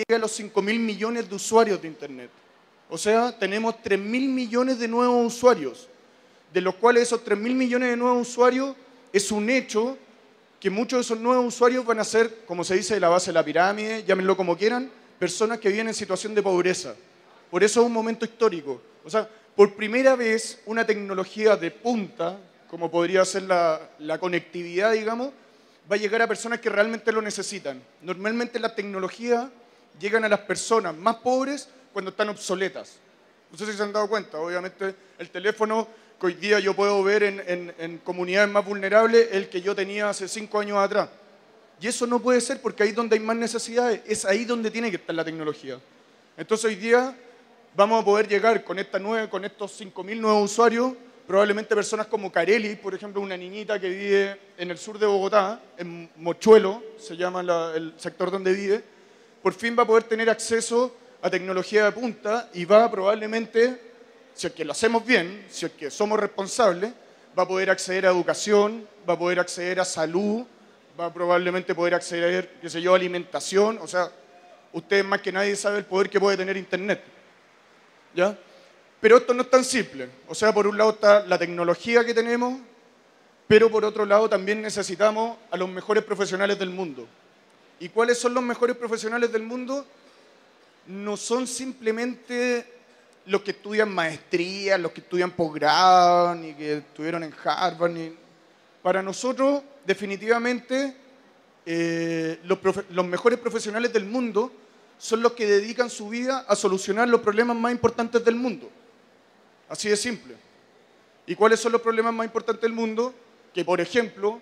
llegue a los 5 mil millones de usuarios de Internet. O sea, tenemos 3 mil millones de nuevos usuarios, de los cuales esos 3 mil millones de nuevos usuarios es un hecho que muchos de esos nuevos usuarios van a ser, como se dice, de la base de la pirámide, llámenlo como quieran, personas que viven en situación de pobreza. Por eso es un momento histórico. O sea, por primera vez una tecnología de punta, como podría ser la, la conectividad, digamos, va a llegar a personas que realmente lo necesitan. Normalmente la tecnología llegan a las personas más pobres cuando están obsoletas. No sé si se han dado cuenta, obviamente el teléfono que hoy día yo puedo ver en, en, comunidades más vulnerables el que yo tenía hace cinco años atrás. Y eso no puede ser porque ahí donde hay más necesidades, es ahí donde tiene que estar la tecnología. Entonces hoy día vamos a poder llegar con, esta nueva, con estos 5.000 nuevos usuarios probablemente personas como Carelli, por ejemplo, una niñita que vive en el sur de Bogotá, en Mochuelo, se llama el sector donde vive, por fin va a poder tener acceso a tecnología de punta y va probablemente, si es que lo hacemos bien, si es que somos responsables, va a poder acceder a educación, va a poder acceder a salud, va a probablemente poder acceder, qué sé yo, a alimentación, o sea, ustedes más que nadie saben el poder que puede tener Internet. ¿Ya? Pero esto no es tan simple. O sea, por un lado está la tecnología que tenemos, pero por otro lado también necesitamos a los mejores profesionales del mundo. ¿Y cuáles son los mejores profesionales del mundo? No son simplemente los que estudian maestría, los que estudian posgrado, ni que estuvieron en Harvard. Ni... Para nosotros, definitivamente, eh, los, los mejores profesionales del mundo son los que dedican su vida a solucionar los problemas más importantes del mundo. Así de simple. ¿Y cuáles son los problemas más importantes del mundo? Que, por ejemplo,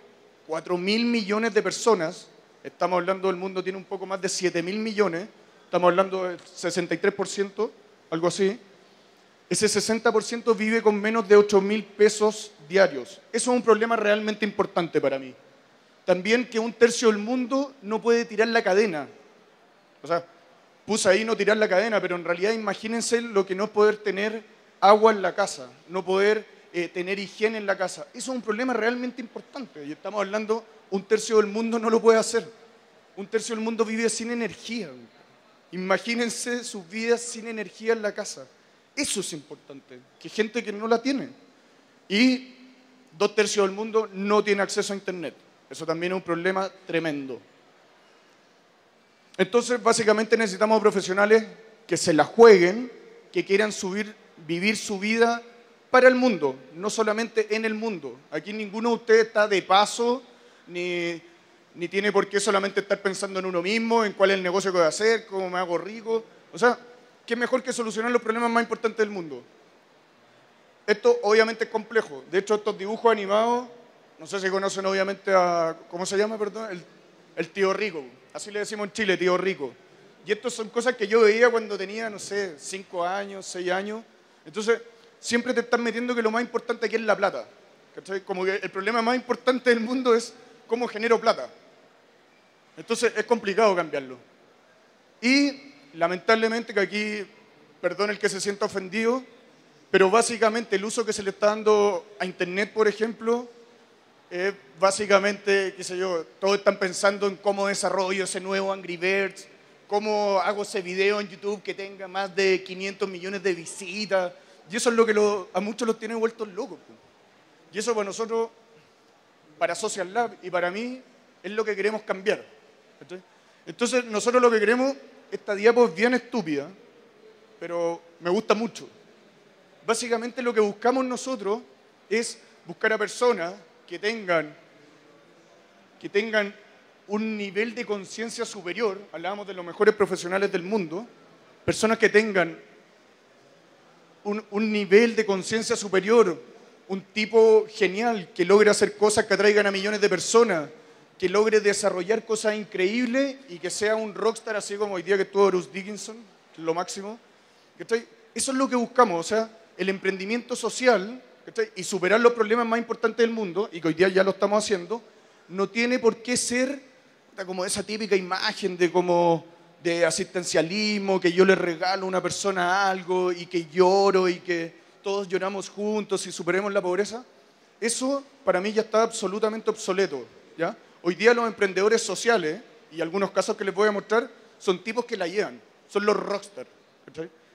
4 mil millones de personas, estamos hablando del mundo tiene un poco más de 7 mil millones, estamos hablando del 63%, algo así, ese 60% vive con menos de 8 mil pesos diarios. Eso es un problema realmente importante para mí. También que un tercio del mundo no puede tirar la cadena. O sea, puse ahí no tirar la cadena, pero en realidad imagínense lo que no es poder tener agua en la casa, no poder eh, tener higiene en la casa. Eso es un problema realmente importante. Y estamos hablando, un tercio del mundo no lo puede hacer. Un tercio del mundo vive sin energía. Imagínense sus vidas sin energía en la casa. Eso es importante, que gente que no la tiene. Y dos tercios del mundo no tiene acceso a Internet. Eso también es un problema tremendo. Entonces, básicamente necesitamos profesionales que se la jueguen, que quieran subir vivir su vida para el mundo, no solamente en el mundo. Aquí ninguno de ustedes está de paso, ni, ni tiene por qué solamente estar pensando en uno mismo, en cuál es el negocio que voy a hacer, cómo me hago rico. O sea, ¿qué mejor que solucionar los problemas más importantes del mundo? Esto obviamente es complejo. De hecho, estos dibujos animados, no sé si conocen obviamente a, ¿cómo se llama, perdón? El, el tío rico. Así le decimos en Chile, tío rico. Y estas son cosas que yo veía cuando tenía, no sé, cinco años, seis años entonces, siempre te están metiendo que lo más importante aquí es la plata. Como que el problema más importante del mundo es cómo genero plata. Entonces, es complicado cambiarlo. Y, lamentablemente, que aquí, perdón el que se sienta ofendido, pero básicamente el uso que se le está dando a Internet, por ejemplo, es básicamente, qué sé yo, todos están pensando en cómo desarrollo ese nuevo Angry Birds, cómo hago ese video en YouTube que tenga más de 500 millones de visitas. Y eso es lo que a muchos los tiene vueltos locos. Y eso para nosotros, para Social Lab y para mí, es lo que queremos cambiar. Entonces, nosotros lo que queremos, esta diapo bien estúpida, pero me gusta mucho. Básicamente lo que buscamos nosotros es buscar a personas que tengan, que tengan un nivel de conciencia superior, hablábamos de los mejores profesionales del mundo, personas que tengan un nivel de conciencia superior, un tipo genial que logre hacer cosas que atraigan a millones de personas, que logre desarrollar cosas increíbles y que sea un rockstar así como hoy día que estuvo Bruce Dickinson, lo máximo. Eso es lo que buscamos, o sea, el emprendimiento social y superar los problemas más importantes del mundo, y que hoy día ya lo estamos haciendo, no tiene por qué ser como esa típica imagen de como de asistencialismo, que yo le regalo a una persona algo y que lloro y que todos lloramos juntos y superemos la pobreza, eso para mí ya está absolutamente obsoleto. ¿ya? Hoy día los emprendedores sociales, y algunos casos que les voy a mostrar, son tipos que la llevan, son los rockstars.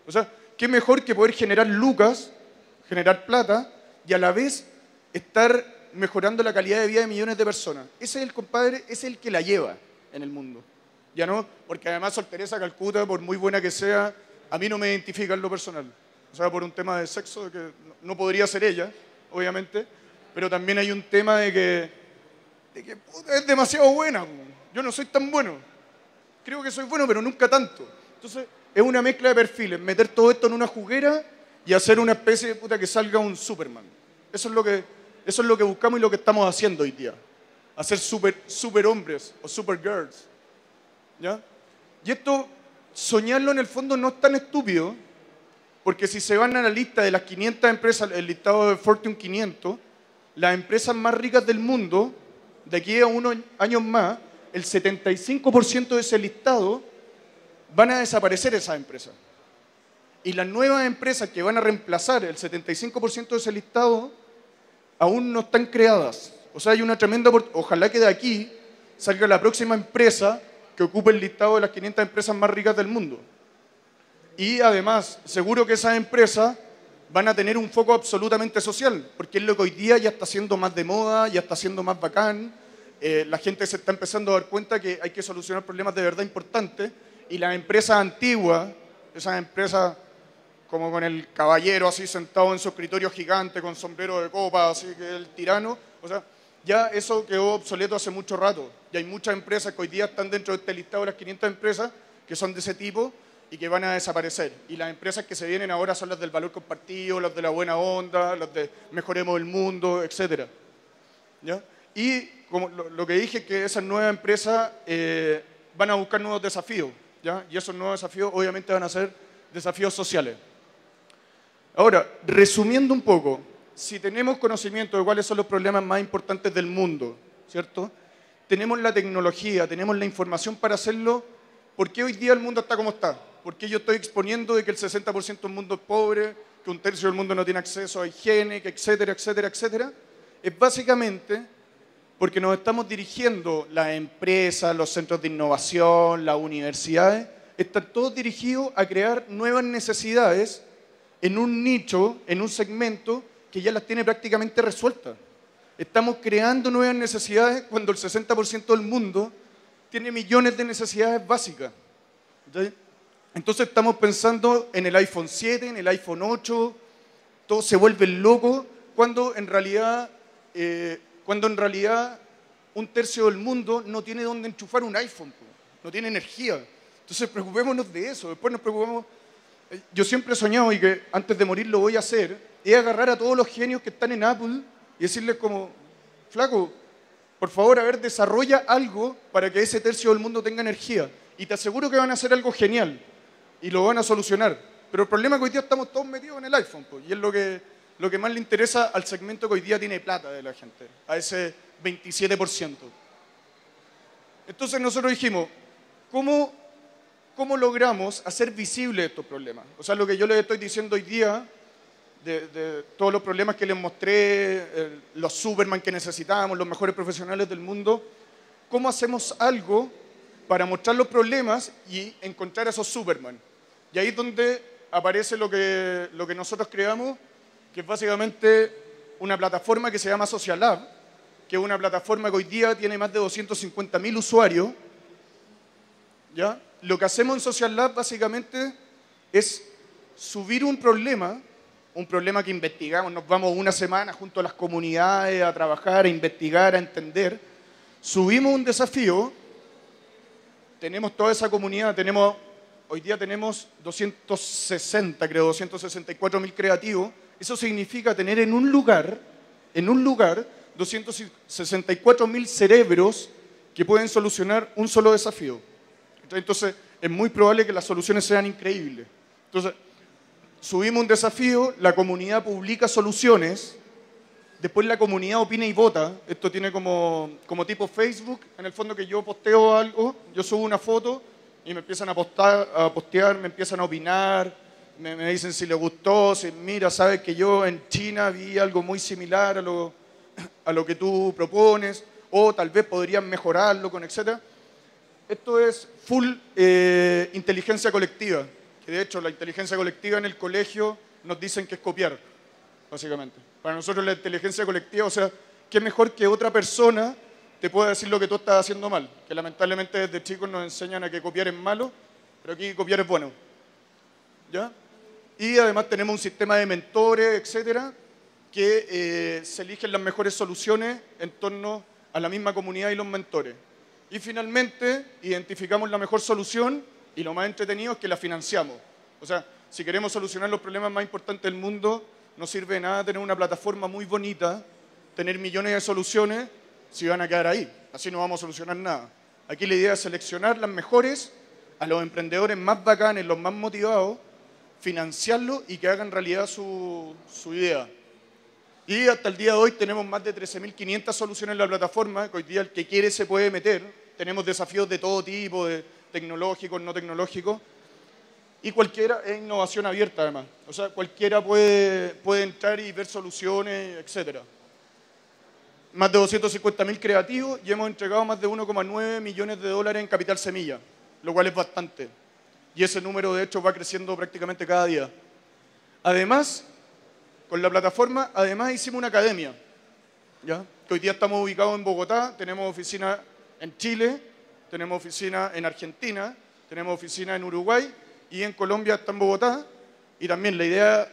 O sea, qué mejor que poder generar lucas, generar plata y a la vez estar mejorando la calidad de vida de millones de personas. Ese es el compadre, es el que la lleva en el mundo. Ya no, porque además Sol Teresa Calcuta, por muy buena que sea, a mí no me identifica en lo personal. O sea, por un tema de sexo, que no podría ser ella, obviamente, pero también hay un tema de que, de que es demasiado buena. Yo no soy tan bueno. Creo que soy bueno, pero nunca tanto. Entonces, es una mezcla de perfiles, meter todo esto en una juguera y hacer una especie de puta que salga un Superman. Eso es lo que, eso es lo que buscamos y lo que estamos haciendo hoy día. Hacer super, super hombres o super girls. ¿Ya? Y esto, soñarlo en el fondo no es tan estúpido, porque si se van a la lista de las 500 empresas, el listado de Fortune 500, las empresas más ricas del mundo, de aquí a unos años más, el 75% de ese listado van a desaparecer esas empresas. Y las nuevas empresas que van a reemplazar el 75% de ese listado aún no están creadas. O sea, hay una tremenda... Ojalá que de aquí salga la próxima empresa que ocupe el listado de las 500 empresas más ricas del mundo. Y además, seguro que esas empresas van a tener un foco absolutamente social, porque es lo que hoy día ya está siendo más de moda, ya está siendo más bacán. Eh, la gente se está empezando a dar cuenta que hay que solucionar problemas de verdad importantes y las empresas antiguas, esas empresas como con el caballero así sentado en su escritorio gigante con sombrero de copa, así que el tirano, o sea, ya eso quedó obsoleto hace mucho rato. Y hay muchas empresas que hoy día están dentro de este listado de las 500 empresas que son de ese tipo y que van a desaparecer. Y las empresas que se vienen ahora son las del valor compartido, las de la buena onda, las de mejoremos el mundo, etc. Y como lo, que dije, que esas nuevas empresas eh, van a buscar nuevos desafíos. ¿ya? Y esos nuevos desafíos obviamente van a ser desafíos sociales. Ahora, resumiendo un poco, si tenemos conocimiento de cuáles son los problemas más importantes del mundo, ¿cierto? Tenemos la tecnología, tenemos la información para hacerlo, ¿por qué hoy día el mundo está como está? ¿Por qué yo estoy exponiendo de que el 60% del mundo es pobre, que un tercio del mundo no tiene acceso a higiene, que etcétera, etcétera, etcétera? Es básicamente porque nos estamos dirigiendo, las empresas, los centros de innovación, las universidades, están todos dirigidos a crear nuevas necesidades en un nicho, en un segmento que ya las tiene prácticamente resueltas. Estamos creando nuevas necesidades cuando el 60% del mundo tiene millones de necesidades básicas. Entonces estamos pensando en el iPhone 7, en el iPhone 8, todo se vuelve loco cuando en realidad, eh, cuando en realidad un tercio del mundo no tiene dónde enchufar un iPhone, no tiene energía. Entonces preocupémonos de eso, después nos preocupamos. Eh, yo siempre he soñado y que antes de morir lo voy a hacer, es agarrar a todos los genios que están en Apple y decirles como, flaco, por favor, a ver, desarrolla algo para que ese tercio del mundo tenga energía. Y te aseguro que van a hacer algo genial y lo van a solucionar. Pero el problema es que hoy día estamos todos metidos en el iPhone, pues, y es lo que, lo que más le interesa al segmento que hoy día tiene plata de la gente, a ese 27%. Entonces nosotros dijimos, ¿cómo, cómo logramos hacer visibles estos problemas? O sea, lo que yo les estoy diciendo hoy día de, todos los problemas que les mostré, los Superman que necesitábamos, los mejores profesionales del mundo, ¿cómo hacemos algo para mostrar los problemas y encontrar esos Superman? Y ahí es donde aparece lo que, lo que nosotros creamos, que es básicamente una plataforma que se llama Social Lab, que es una plataforma que hoy día tiene más de 250.000 usuarios. ¿ya? Lo que hacemos en Social Lab básicamente es subir un problema un problema que investigamos, nos vamos una semana junto a las comunidades a trabajar, a investigar, a entender. Subimos un desafío, tenemos toda esa comunidad, tenemos, hoy día tenemos 260, creo, 264 mil creativos. Eso significa tener en un lugar, en un lugar, 264 mil cerebros que pueden solucionar un solo desafío. Entonces, es muy probable que las soluciones sean increíbles. Entonces, subimos un desafío, la comunidad publica soluciones, después la comunidad opina y vota. Esto tiene como, como tipo Facebook, en el fondo que yo posteo algo, yo subo una foto y me empiezan a, a postear, me empiezan a opinar, me, dicen si les gustó, si mira, sabes que yo en China vi algo muy similar a lo, a lo que tú propones, o tal vez podrían mejorarlo, con etc. esto es full eh, inteligencia colectiva, que de hecho la inteligencia colectiva en el colegio nos dicen que es copiar, básicamente. Para nosotros la inteligencia colectiva, o sea, qué mejor que otra persona te pueda decir lo que tú estás haciendo mal, que lamentablemente desde chicos nos enseñan a que copiar es malo, pero aquí copiar es bueno. ¿Ya? Y además tenemos un sistema de mentores, etcétera, que eh, se eligen las mejores soluciones en torno a la misma comunidad y los mentores. Y finalmente identificamos la mejor solución y lo más entretenido es que la financiamos. O sea, si queremos solucionar los problemas más importantes del mundo, no sirve de nada tener una plataforma muy bonita, tener millones de soluciones, si van a quedar ahí. Así no vamos a solucionar nada. Aquí la idea es seleccionar las mejores, a los emprendedores más bacanes, los más motivados, financiarlo y que hagan realidad su, idea. Y hasta el día de hoy tenemos más de 13.500 soluciones en la plataforma, que hoy día el que quiere se puede meter. Tenemos desafíos de todo tipo, de tecnológicos, no tecnológicos. Y cualquiera es innovación abierta además. O sea, cualquiera puede, puede entrar y ver soluciones, etc. Más de 250.000 creativos y hemos entregado más de 1,9 millones de dólares en capital semilla, lo cual es bastante. Y ese número de hecho va creciendo prácticamente cada día. Además, con la plataforma, además hicimos una academia, ¿ya? hoy día estamos ubicados en Bogotá, tenemos oficina en Chile, tenemos oficina en Argentina, tenemos oficina en Uruguay y en Colombia está en Bogotá. Y también la idea,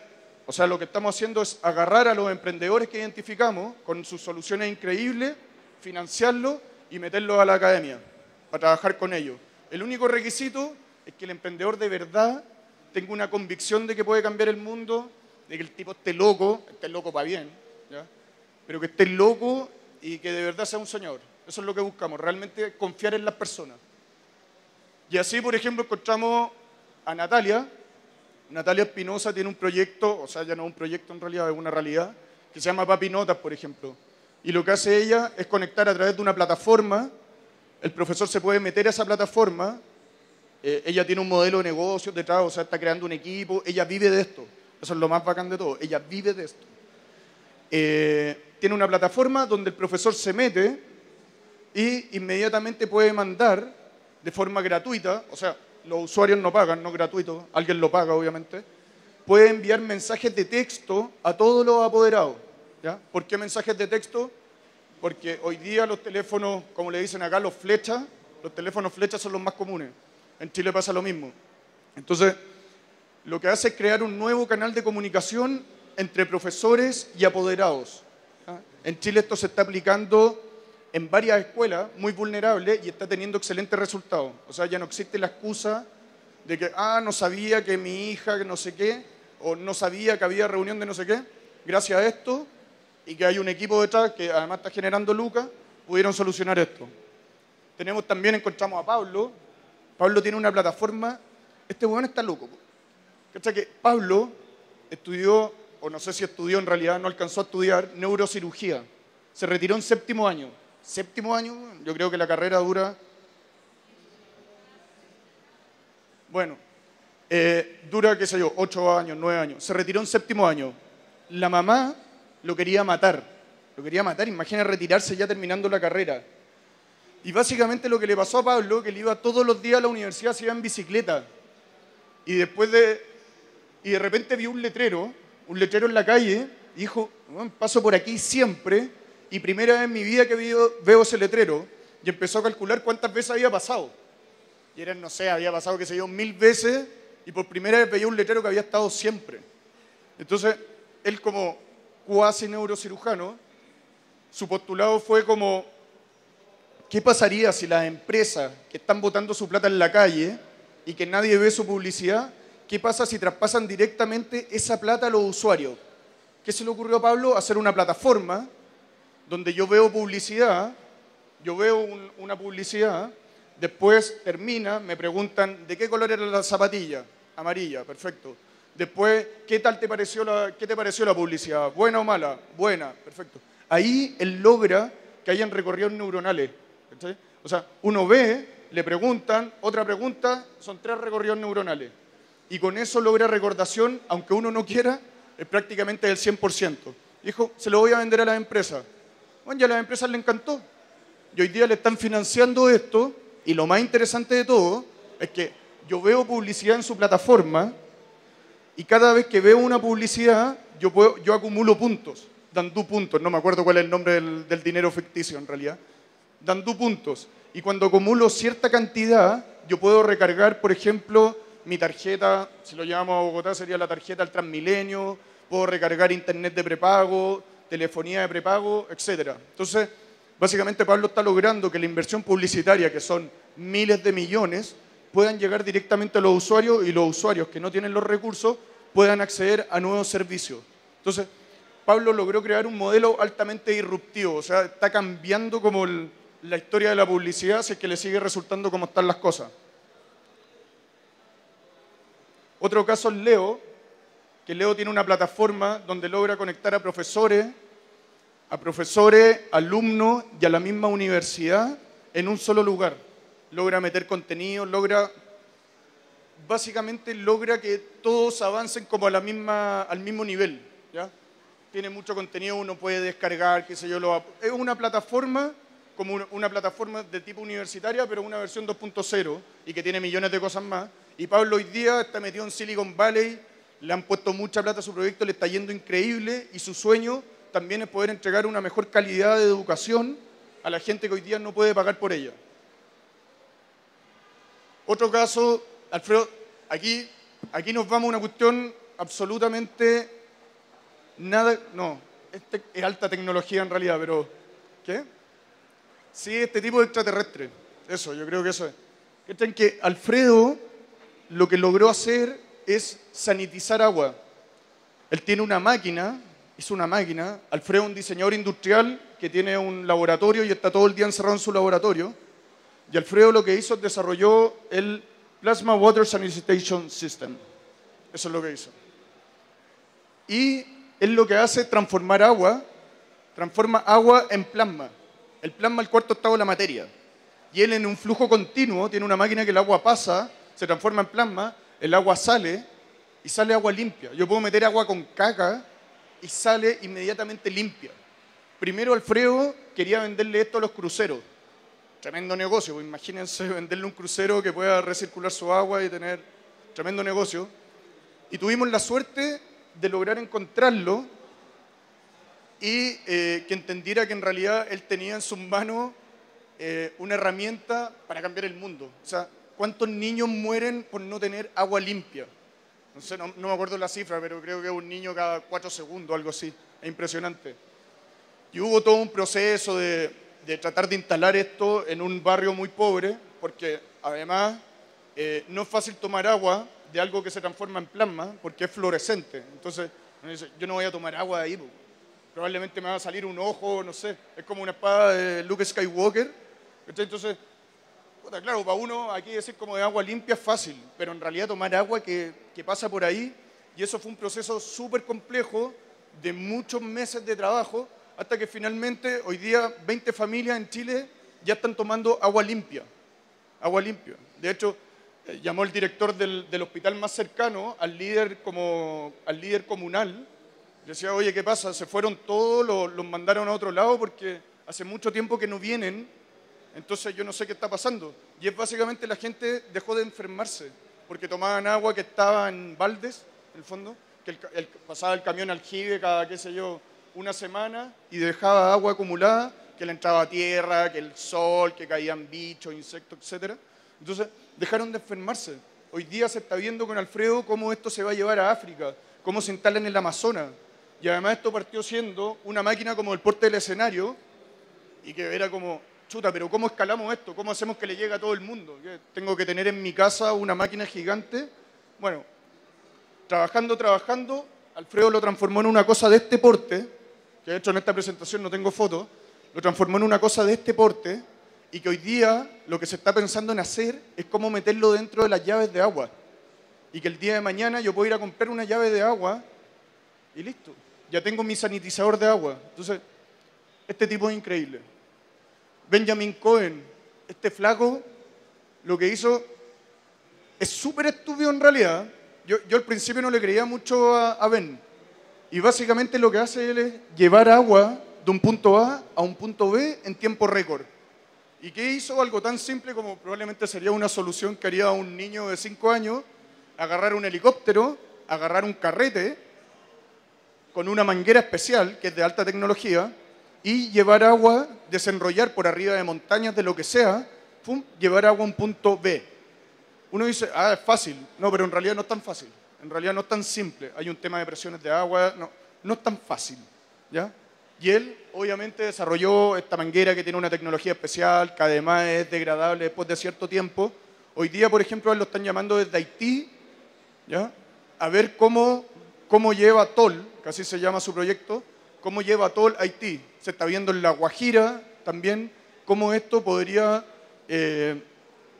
o sea, lo que estamos haciendo es agarrar a los emprendedores que identificamos con sus soluciones increíbles, financiarlos y meterlos a la academia para trabajar con ellos. El único requisito es que el emprendedor de verdad tenga una convicción de que puede cambiar el mundo de que el tipo esté loco, esté loco para bien, pero que esté loco y que de verdad sea un señor. Eso es lo que buscamos, realmente confiar en las personas. Y así, por ejemplo, encontramos a Natalia. Natalia Espinosa tiene un proyecto, o sea, ya no un proyecto en realidad, es una realidad, que se llama Papi Notas, por ejemplo. Y lo que hace ella es conectar a través de una plataforma, el profesor se puede meter a esa plataforma, eh, ella tiene un modelo de negocio detrás, o sea, está creando un equipo, ella vive de esto. Eso es lo más bacán de todo. Ella vive de esto. Eh, tiene una plataforma donde el profesor se mete y inmediatamente puede mandar de forma gratuita, o sea, los usuarios no pagan, no gratuito, alguien lo paga obviamente, puede enviar mensajes de texto a todos los apoderados. ¿ya? ¿Por qué mensajes de texto? Porque hoy día los teléfonos, como le dicen acá, los flechas, los teléfonos flechas son los más comunes. En Chile pasa lo mismo. Entonces, lo que hace es crear un nuevo canal de comunicación entre profesores y apoderados. En Chile esto se está aplicando en varias escuelas muy vulnerables y está teniendo excelentes resultados. O sea, ya no existe la excusa de que, ah, no sabía que mi hija, que no sé qué, o no sabía que había reunión de no sé qué. Gracias a esto y que hay un equipo detrás que además está generando lucas, pudieron solucionar esto. Tenemos también, encontramos a Pablo. Pablo tiene una plataforma. Este weón está loco. ¿Cachai? Que Pablo estudió, o no sé si estudió en realidad, no alcanzó a estudiar neurocirugía. Se retiró en séptimo año. Séptimo año, yo creo que la carrera dura. Bueno, eh, dura, qué sé yo, ocho años, nueve años. Se retiró en séptimo año. La mamá lo quería matar. Lo quería matar, imagina retirarse ya terminando la carrera. Y básicamente lo que le pasó a Pablo, que él iba todos los días a la universidad, se iba en bicicleta. Y después de y de repente vio un letrero, un letrero en la calle, y dijo, paso por aquí siempre, y primera vez en mi vida que veo, ese letrero, y empezó a calcular cuántas veces había pasado. Y eran, no sé, había pasado, que se dio mil veces, y por primera vez veía un letrero que había estado siempre. Entonces, él como cuasi neurocirujano, su postulado fue como, ¿qué pasaría si las empresas que están botando su plata en la calle y que nadie ve su publicidad, ¿Qué pasa si traspasan directamente esa plata a los usuarios? ¿Qué se le ocurrió a Pablo? Hacer una plataforma donde yo veo publicidad, yo veo una publicidad, después termina, me preguntan, ¿de qué color era la zapatilla? Amarilla, perfecto. Después, ¿qué tal te pareció la, qué te pareció la publicidad? ¿Buena o mala? Buena, perfecto. Ahí él logra que hayan recorridos neuronales. O sea, uno ve, le preguntan, otra pregunta, son tres recorridos neuronales y con eso logra recordación, aunque uno no quiera, es prácticamente del 100%. Dijo, se lo voy a vender a las empresas. Bueno, ya a las empresas le encantó. Y hoy día le están financiando esto Y lo más interesante de todo es que yo veo publicidad en su plataforma y cada vez que veo una publicidad, yo, puedo, yo acumulo puntos, dando puntos, no me acuerdo cuál es el nombre del, dinero ficticio en realidad, dando puntos. Y cuando acumulo cierta cantidad, yo puedo recargar, por ejemplo, mi tarjeta, si lo llamamos a Bogotá, sería la tarjeta al Transmilenio, puedo recargar internet de prepago, telefonía de prepago, etc. Entonces, básicamente Pablo está logrando que la inversión publicitaria, que son miles de millones, puedan llegar directamente a los usuarios y los usuarios que no tienen los recursos puedan acceder a nuevos servicios. Entonces, Pablo logró crear un modelo altamente disruptivo, o sea, está cambiando como la historia de la publicidad si es que le sigue resultando como están las cosas. Otro caso es Leo, que Leo tiene una plataforma donde logra conectar a profesores, a profesores, alumnos y a la misma universidad en un solo lugar. Logra meter contenido, logra, básicamente logra que todos avancen como a la misma, al mismo nivel. ¿ya? Tiene mucho contenido, uno puede descargar, qué sé yo. Lo, es una plataforma como una plataforma de tipo universitaria, pero una versión 2.0 y que tiene millones de cosas más. Y Pablo hoy día está metido en Silicon Valley, le han puesto mucha plata a su proyecto, le está yendo increíble y su sueño también es poder entregar una mejor calidad de educación a la gente que hoy día no puede pagar por ella. Otro caso, Alfredo, aquí, aquí nos vamos a una cuestión absolutamente nada, no, este es alta tecnología en realidad, pero ¿qué? Sí, este tipo de extraterrestre. Eso, yo creo que eso es. que Alfredo lo que logró hacer es sanitizar agua. Él tiene una máquina, hizo una máquina. Alfredo es un diseñador industrial que tiene un laboratorio y está todo el día encerrado en su laboratorio. Y Alfredo lo que hizo es desarrolló el Plasma Water Sanitation System. Eso es lo que hizo. Y él lo que hace es transformar agua, transforma agua en plasma. El plasma es el cuarto estado de la materia. Y él en un flujo continuo tiene una máquina que el agua pasa, se transforma en plasma, el agua sale y sale agua limpia. Yo puedo meter agua con caca y sale inmediatamente limpia. Primero Alfredo quería venderle esto a los cruceros. Tremendo negocio, pues imagínense venderle un crucero que pueda recircular su agua y tener tremendo negocio. Y tuvimos la suerte de lograr encontrarlo y eh, que entendiera que en realidad él tenía en sus manos eh, una herramienta para cambiar el mundo. O sea, ¿cuántos niños mueren por no tener agua limpia? No sé, no, me acuerdo la cifra, pero creo que es un niño cada cuatro segundos, algo así. Es impresionante. Y hubo todo un proceso de, de tratar de instalar esto en un barrio muy pobre, porque además eh, no es fácil tomar agua de algo que se transforma en plasma, porque es fluorescente. Entonces, yo no voy a tomar agua de ahí, probablemente me va a salir un ojo, no sé, es como una espada de Luke Skywalker. Entonces, claro, para uno aquí decir como de agua limpia es fácil, pero en realidad tomar agua que, pasa por ahí, y eso fue un proceso súper complejo de muchos meses de trabajo, hasta que finalmente hoy día 20 familias en Chile ya están tomando agua limpia. Agua limpia. De hecho, eh, llamó el director del, hospital más cercano al líder, como, al líder comunal decía, oye, ¿qué pasa? Se fueron todos, los, mandaron a otro lado porque hace mucho tiempo que no vienen, entonces yo no sé qué está pasando. Y es básicamente la gente dejó de enfermarse porque tomaban agua que estaba en baldes, en el fondo, que el, pasaba el camión aljibe cada, qué sé yo, una semana y dejaba agua acumulada, que le entraba a tierra, que el sol, que caían bichos, insectos, etc. Entonces dejaron de enfermarse. Hoy día se está viendo con Alfredo cómo esto se va a llevar a África, cómo se instala en el Amazonas. Y además esto partió siendo una máquina como el porte del escenario y que era como, chuta, pero ¿cómo escalamos esto? ¿Cómo hacemos que le llegue a todo el mundo? ¿Tengo que tener en mi casa una máquina gigante? Bueno, trabajando, trabajando, Alfredo lo transformó en una cosa de este porte, que de hecho en esta presentación no tengo fotos, lo transformó en una cosa de este porte y que hoy día lo que se está pensando en hacer es cómo meterlo dentro de las llaves de agua. Y que el día de mañana yo puedo ir a comprar una llave de agua y listo ya tengo mi sanitizador de agua. Entonces, este tipo es increíble. Benjamin Cohen, este flaco, lo que hizo es súper estúpido en realidad. Yo, yo, al principio no le creía mucho a, Ben. Y básicamente lo que hace él es llevar agua de un punto A a un punto B en tiempo récord. ¿Y qué hizo? Algo tan simple como probablemente sería una solución que haría un niño de 5 años, agarrar un helicóptero, agarrar un carrete con una manguera especial que es de alta tecnología y llevar agua, desenrollar por arriba de montañas de lo que sea, llevar agua a un punto B. Uno dice, ah, es fácil. No, pero en realidad no es tan fácil. En realidad no es tan simple. Hay un tema de presiones de agua, no, no es tan fácil. ¿ya? Y él, obviamente, desarrolló esta manguera que tiene una tecnología especial, que además es degradable después de cierto tiempo. Hoy día, por ejemplo, lo están llamando desde Haití, ¿ya? a ver cómo, cómo lleva TOL, que así se llama su proyecto, cómo lleva TOL a Haití. Se está viendo en La Guajira también cómo esto podría eh,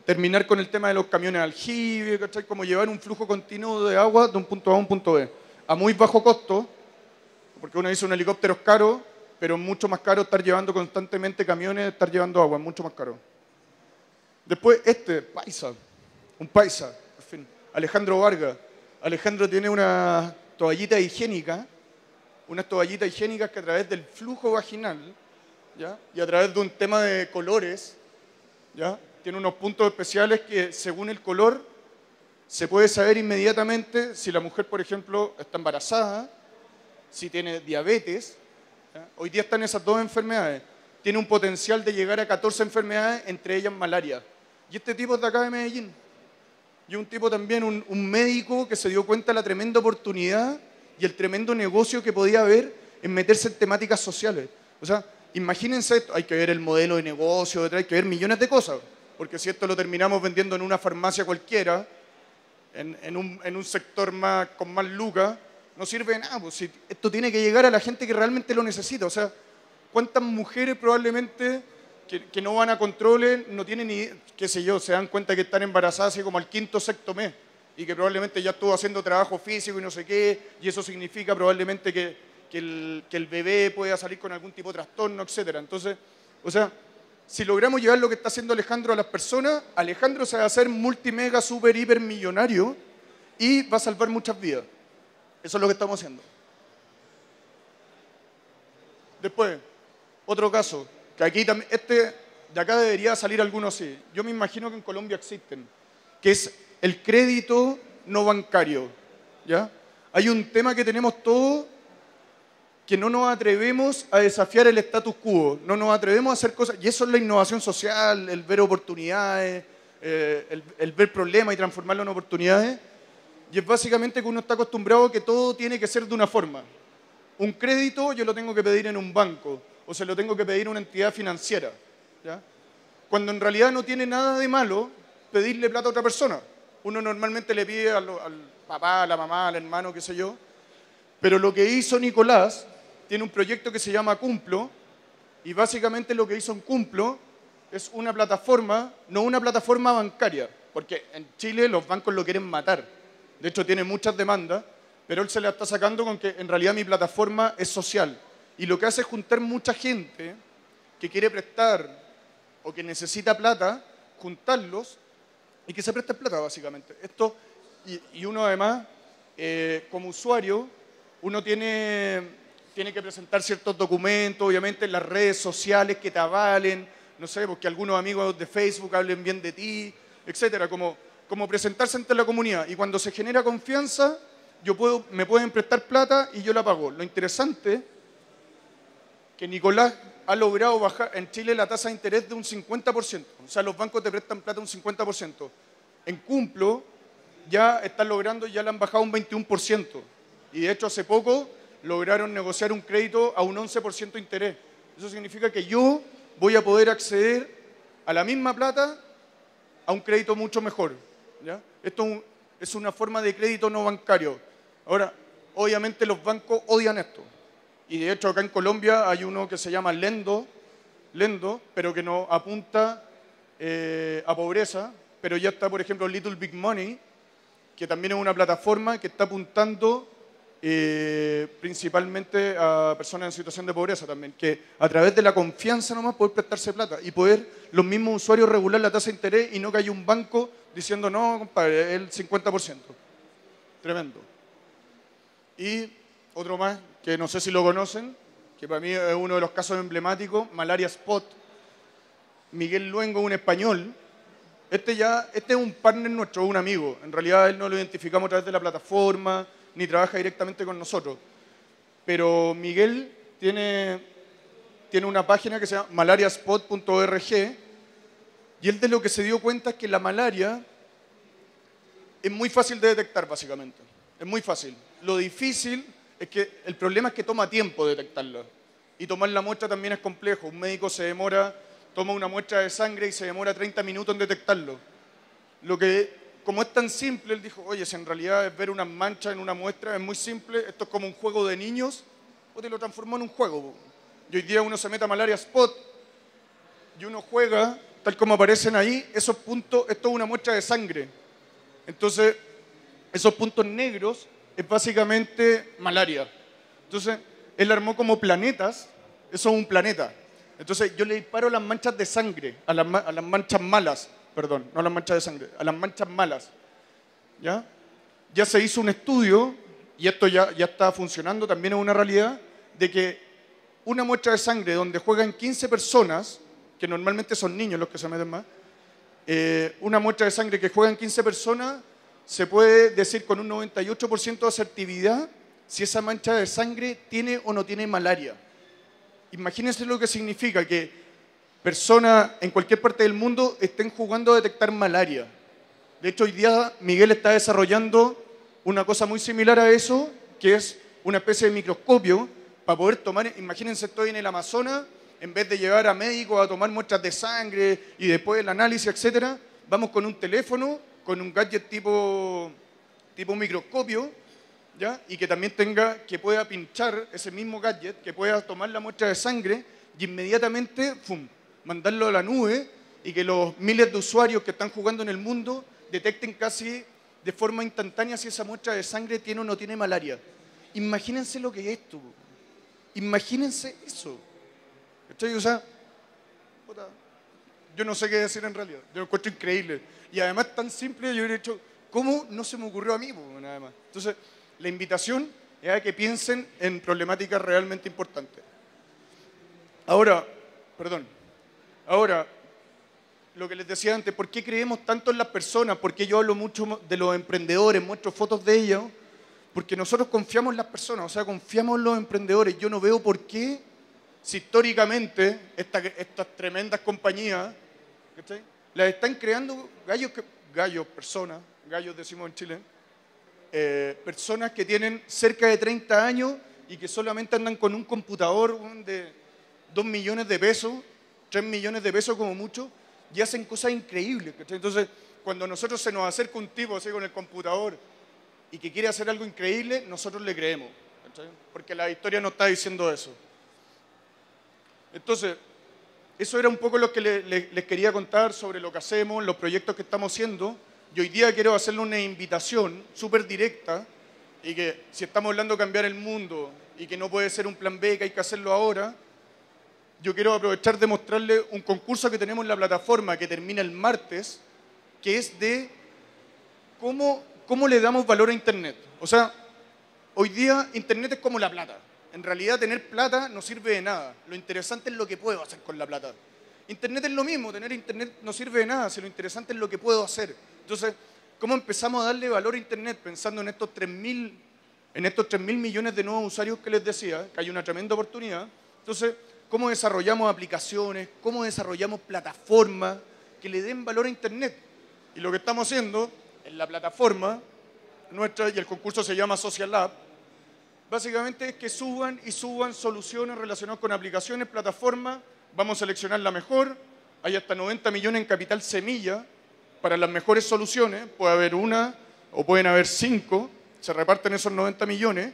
terminar con el tema de los camiones aljibe, ¿cachai? Como llevar un flujo continuo de agua de un punto A a un punto B, a muy bajo costo, porque uno dice un helicóptero es caro, pero mucho más caro estar llevando constantemente camiones, estar llevando agua, mucho más caro. Después este, Paisa, un Paisa, en fin, Alejandro Vargas. Alejandro tiene una toallita higiénica, unas toallitas higiénicas que a través del flujo vaginal, ¿ya? y a través de un tema de colores, ¿ya? tiene unos puntos especiales que según el color se puede saber inmediatamente si la mujer, por ejemplo, está embarazada, si tiene diabetes. Hoy día están esas dos enfermedades. Tiene un potencial de llegar a 14 enfermedades, entre ellas malaria. Y este tipo es de acá de Medellín. Y un tipo también, un, un médico que se dio cuenta de la tremenda oportunidad y el tremendo negocio que podía haber en meterse en temáticas sociales. O sea, imagínense esto, hay que ver el modelo de negocio, hay que ver millones de cosas porque si esto lo terminamos vendiendo en una farmacia cualquiera, en, un, sector más, con más lucas, no sirve de nada. Pues, si esto tiene que llegar a la gente que realmente lo necesita. O sea, ¿cuántas mujeres probablemente que, no van a controles, no tienen ni, qué sé yo, se dan cuenta que están embarazadas así como al quinto, sexto mes? Y que probablemente ya estuvo haciendo trabajo físico y no sé qué, y eso significa probablemente que, el, que el bebé pueda salir con algún tipo de trastorno, etc. Entonces, o sea, si logramos llevar lo que está haciendo Alejandro a las personas, Alejandro se va a hacer multimega, super, hiper millonario y va a salvar muchas vidas. Eso es lo que estamos haciendo. Después, otro caso, que aquí también, este de acá debería salir alguno así. Yo me imagino que en Colombia existen, que es el crédito no bancario. ¿ya? Hay un tema que tenemos todos que no nos atrevemos a desafiar el status quo, no nos atrevemos a hacer cosas, y eso es la innovación social, el ver oportunidades, eh, el, ver problemas y transformarlo en oportunidades, y es básicamente que uno está acostumbrado a que todo tiene que ser de una forma. Un crédito yo lo tengo que pedir en un banco, o se lo tengo que pedir a una entidad financiera, cuando en realidad no tiene nada de malo pedirle plata a otra persona. Uno normalmente le pide al, papá, a la mamá, al hermano, qué sé yo, pero lo que hizo Nicolás tiene un proyecto que se llama Cumplo y básicamente lo que hizo en Cumplo es una plataforma, no una plataforma bancaria, porque en Chile los bancos lo quieren matar. De hecho, tiene muchas demandas, pero él se le está sacando con que en realidad mi plataforma es social. Y lo que hace es juntar mucha gente que quiere prestar o que necesita plata, juntarlos y que se presten plata, básicamente. Esto, y, uno además, eh, como usuario, uno tiene tiene que presentar ciertos documentos, obviamente en las redes sociales que te avalen, no sé, porque algunos amigos de Facebook hablen bien de ti, etcétera, como, presentarse ante la comunidad. Y cuando se genera confianza, yo puedo, me pueden prestar plata y yo la pago. Lo interesante que Nicolás ha logrado bajar en Chile la tasa de interés de un 50%. O sea, los bancos te prestan plata un 50%. En Cumplo ya están logrando, ya le han bajado un 21%. Y de hecho hace poco lograron negociar un crédito a un 11% de interés. Eso significa que yo voy a poder acceder a la misma plata a un crédito mucho mejor. ¿ya? Esto es una forma de crédito no bancario. Ahora, obviamente los bancos odian esto. Y de hecho acá en Colombia hay uno que se llama Lendo, Lendo pero que no apunta eh, a pobreza. Pero ya está, por ejemplo, Little Big Money, que también es una plataforma que está apuntando eh, principalmente a personas en situación de pobreza también, que a través de la confianza nomás poder prestarse plata y poder los mismos usuarios regular la tasa de interés y no que haya un banco diciendo, no, compadre, el 50%. Tremendo. Y otro más, que no sé si lo conocen, que para mí es uno de los casos emblemáticos, Malaria Spot. Miguel Luengo, un español. Este ya, este es un partner nuestro, un amigo. En realidad él no lo identificamos a través de la plataforma, ni trabaja directamente con nosotros. Pero Miguel tiene, tiene una página que se llama malariaspot.org y él de lo que se dio cuenta es que la malaria es muy fácil de detectar, básicamente. Es muy fácil. Lo difícil es que el problema es que toma tiempo detectarla. Y tomar la muestra también es complejo. Un médico se demora, toma una muestra de sangre y se demora 30 minutos en detectarlo. Lo que, como es tan simple, él dijo, oye, si en realidad es ver unas manchas en una muestra, es muy simple, esto es como un juego de niños, o te lo transformó en un juego. Y hoy día uno se mete a Malaria Spot y uno juega, tal como aparecen ahí, esos puntos, esto es una muestra de sangre. Entonces, esos puntos negros es básicamente malaria. Entonces, él armó como planetas, eso es un planeta. Entonces, yo le disparo las manchas de sangre, a las, a las manchas malas, perdón, no a las manchas de sangre, a las manchas malas. ¿Ya? Ya se hizo un estudio, y esto ya, está funcionando, también es una realidad, de que una muestra de sangre donde juegan 15 personas, que normalmente son niños los que se meten más, eh, una muestra de sangre que juegan 15 personas, se puede decir con un 98% de asertividad si esa mancha de sangre tiene o no tiene malaria. Imagínense lo que significa que personas en cualquier parte del mundo estén jugando a detectar malaria. De hecho, hoy día Miguel está desarrollando una cosa muy similar a eso, que es una especie de microscopio para poder tomar, imagínense, estoy en el Amazonas, en vez de llevar a médicos a tomar muestras de sangre y después el análisis, etcétera, vamos con un teléfono con un gadget tipo, tipo microscopio, y que también tenga, que pueda pinchar ese mismo gadget, que pueda tomar la muestra de sangre y inmediatamente ¡fum! mandarlo a la nube y que los miles de usuarios que están jugando en el mundo detecten casi de forma instantánea si esa muestra de sangre tiene o no tiene malaria. Imagínense lo que es esto. Imagínense eso. O sea, yo no sé qué decir en realidad. Yo lo encuentro increíble. Y además tan simple, yo hubiera dicho, ¿cómo no se me ocurrió a mí? Entonces, la invitación es a que piensen en problemáticas realmente importantes. Ahora, perdón, ahora, lo que les decía antes, ¿por qué creemos tanto en las personas? ¿Por qué yo hablo mucho de los emprendedores, muestro fotos de ellos? Porque nosotros confiamos en las personas, o sea, confiamos en los emprendedores. Yo no veo por qué, si históricamente estas tremendas compañías, las están creando gallos, gallos, personas, gallos decimos en Chile, eh, personas que tienen cerca de 30 años y que solamente andan con un computador de 2 millones de pesos, 3 millones de pesos como mucho, y hacen cosas increíbles. Entonces, cuando nosotros se nos acerca un tipo así con el computador y que quiere hacer algo increíble, nosotros le creemos, porque la historia no está diciendo eso. Entonces, eso era un poco lo que les quería contar sobre lo que hacemos, los proyectos que estamos haciendo. Y hoy día quiero hacerle una invitación súper directa y que si estamos hablando de cambiar el mundo y que no puede ser un plan B, que hay que hacerlo ahora, yo quiero aprovechar de mostrarle un concurso que tenemos en la plataforma que termina el martes, que es de cómo, cómo le damos valor a Internet. O sea, hoy día Internet es como la plata. En realidad tener plata no sirve de nada. Lo interesante es lo que puedo hacer con la plata. Internet es lo mismo, tener Internet no sirve de nada, si lo interesante es lo que puedo hacer. Entonces, ¿cómo empezamos a darle valor a Internet pensando en estos 3.000 en estos 3 millones de nuevos usuarios que les decía, que hay una tremenda oportunidad? Entonces, ¿cómo desarrollamos aplicaciones? ¿Cómo desarrollamos plataformas que le den valor a Internet? Y lo que estamos haciendo en la plataforma nuestra, y el concurso se llama Social Lab, básicamente es que suban y suban soluciones relacionadas con aplicaciones, plataformas, vamos a seleccionar la mejor, hay hasta 90 millones en capital semilla para las mejores soluciones, puede haber una o pueden haber cinco, se reparten esos 90 millones,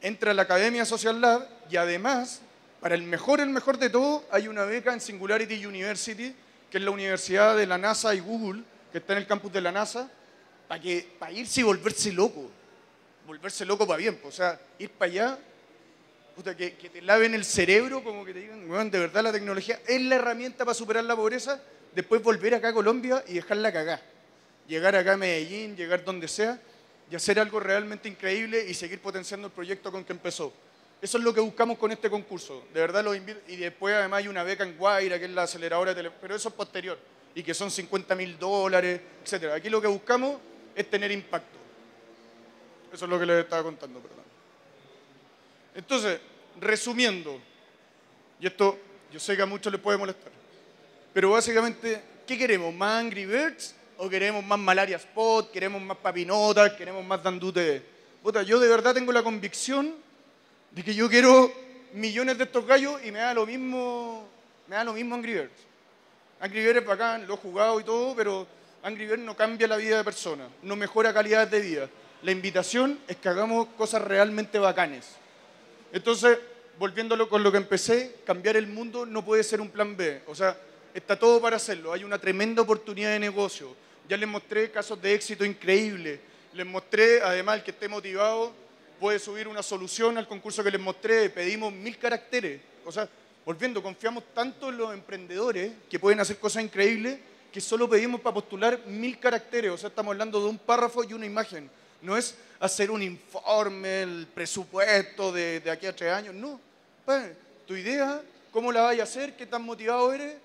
entra a la Academia Social Lab y además, para el mejor, el mejor de todo, hay una beca en Singularity University, que es la universidad de la NASA y Google, que está en el campus de la NASA, para, que, para irse y volverse loco. Volverse loco para bien. O sea, ir para allá, que, te laven el cerebro, como que te digan, de verdad la tecnología es la herramienta para superar la pobreza, después volver acá a Colombia y dejarla cagar. Llegar acá a Medellín, llegar donde sea y hacer algo realmente increíble y seguir potenciando el proyecto con que empezó. Eso es lo que buscamos con este concurso. De verdad lo invito. Y después además hay una beca en Guaira, que es la aceleradora de tele... Pero eso es posterior. Y que son 50 mil dólares, etc. Aquí lo que buscamos es tener impacto. Eso es lo que les estaba contando, perdón. Entonces, resumiendo, y esto yo sé que a muchos les puede molestar, pero básicamente, ¿qué queremos? ¿Más Angry Birds? ¿O queremos más Malaria Spot? ¿Queremos más Papinotas? ¿Queremos más Dandute? Puta, yo de verdad tengo la convicción de que yo quiero millones de estos gallos y me da lo mismo, me da lo mismo Angry Birds. Angry Birds es bacán, lo he jugado y todo, pero Angry Birds no cambia la vida de personas, no mejora calidad de vida. La invitación es que hagamos cosas realmente bacanes. Entonces, volviéndolo con lo que empecé, cambiar el mundo no puede ser un plan B. O sea, está todo para hacerlo. Hay una tremenda oportunidad de negocio. Ya les mostré casos de éxito increíbles. Les mostré, además, el que esté motivado puede subir una solución al concurso que les mostré. Pedimos mil caracteres. O sea, volviendo, confiamos tanto en los emprendedores que pueden hacer cosas increíbles que solo pedimos para postular mil caracteres. O sea, estamos hablando de un párrafo y una imagen. No es hacer un informe, el presupuesto de, aquí a tres años. No. Pues, tu idea, cómo la vayas a hacer, qué tan motivado eres.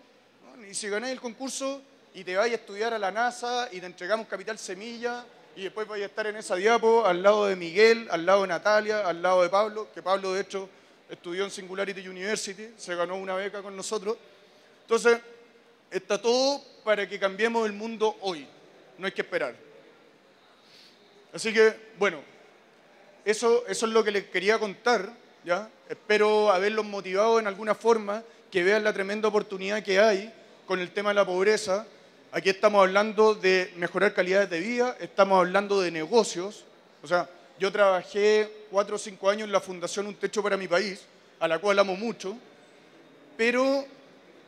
Y si ganáis el concurso y te vayas a estudiar a la NASA y te entregamos capital semilla y después vayas a estar en esa diapo al lado de Miguel, al lado de Natalia, al lado de Pablo, que Pablo de hecho estudió en Singularity University, se ganó una beca con nosotros. Entonces, está todo para que cambiemos el mundo hoy, no hay que esperar. Así que, bueno, eso, eso es lo que les quería contar. Espero haberlos motivado en alguna forma, que vean la tremenda oportunidad que hay con el tema de la pobreza. Aquí estamos hablando de mejorar calidades de vida, estamos hablando de negocios. O sea, yo trabajé cuatro o cinco años en la Fundación Un Techo para mi País, a la cual amo mucho, pero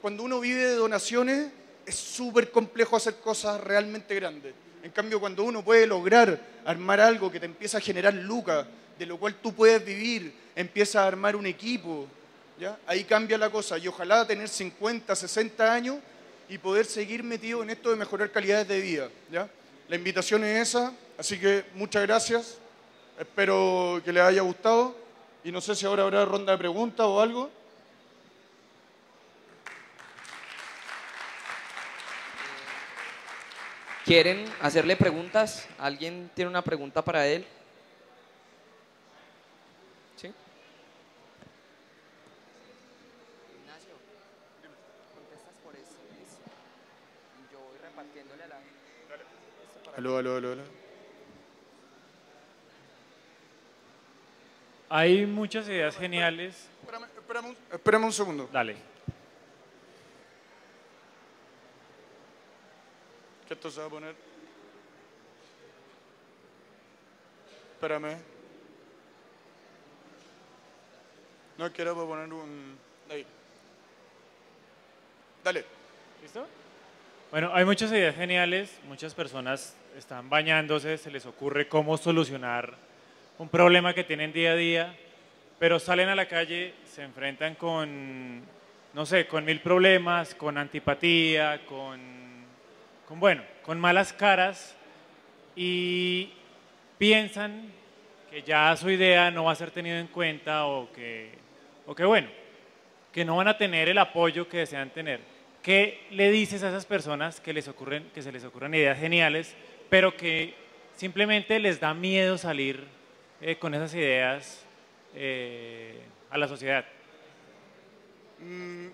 cuando uno vive de donaciones es súper complejo hacer cosas realmente grandes. En cambio, cuando uno puede lograr armar algo que te empieza a generar lucas, de lo cual tú puedes vivir, empieza a armar un equipo, ¿ya? ahí cambia la cosa. Y ojalá tener 50, 60 años y poder seguir metido en esto de mejorar calidades de vida. ¿ya? La invitación es esa, así que muchas gracias. Espero que les haya gustado. Y no sé si ahora habrá ronda de preguntas o algo. ¿Quieren hacerle preguntas? ¿Alguien tiene una pregunta para él? ¿Sí? Ignacio, contestas por eso. Y yo voy repartiéndole a la. Aló, aló, aló, aló. Hay muchas ideas geniales. Espérame, espérame un- espérame un segundo. Dale. Que esto se va a poner. Espérame. No para poner un. Ahí. Dale. ¿Listo? Bueno, hay muchas ideas geniales, muchas personas están bañándose, se les ocurre cómo solucionar un problema que tienen día a día, pero salen a la calle, se enfrentan con, no sé, con mil problemas, con antipatía, con, con bueno, con malas caras y piensan que ya su idea no va a ser tenida en cuenta o que, o que bueno, que no van a tener el apoyo que desean tener. ¿Qué le dices a esas personas que, les ocurren, que se les ocurren ideas geniales, pero que simplemente les da miedo salir eh, con esas ideas eh, a la sociedad? Mm,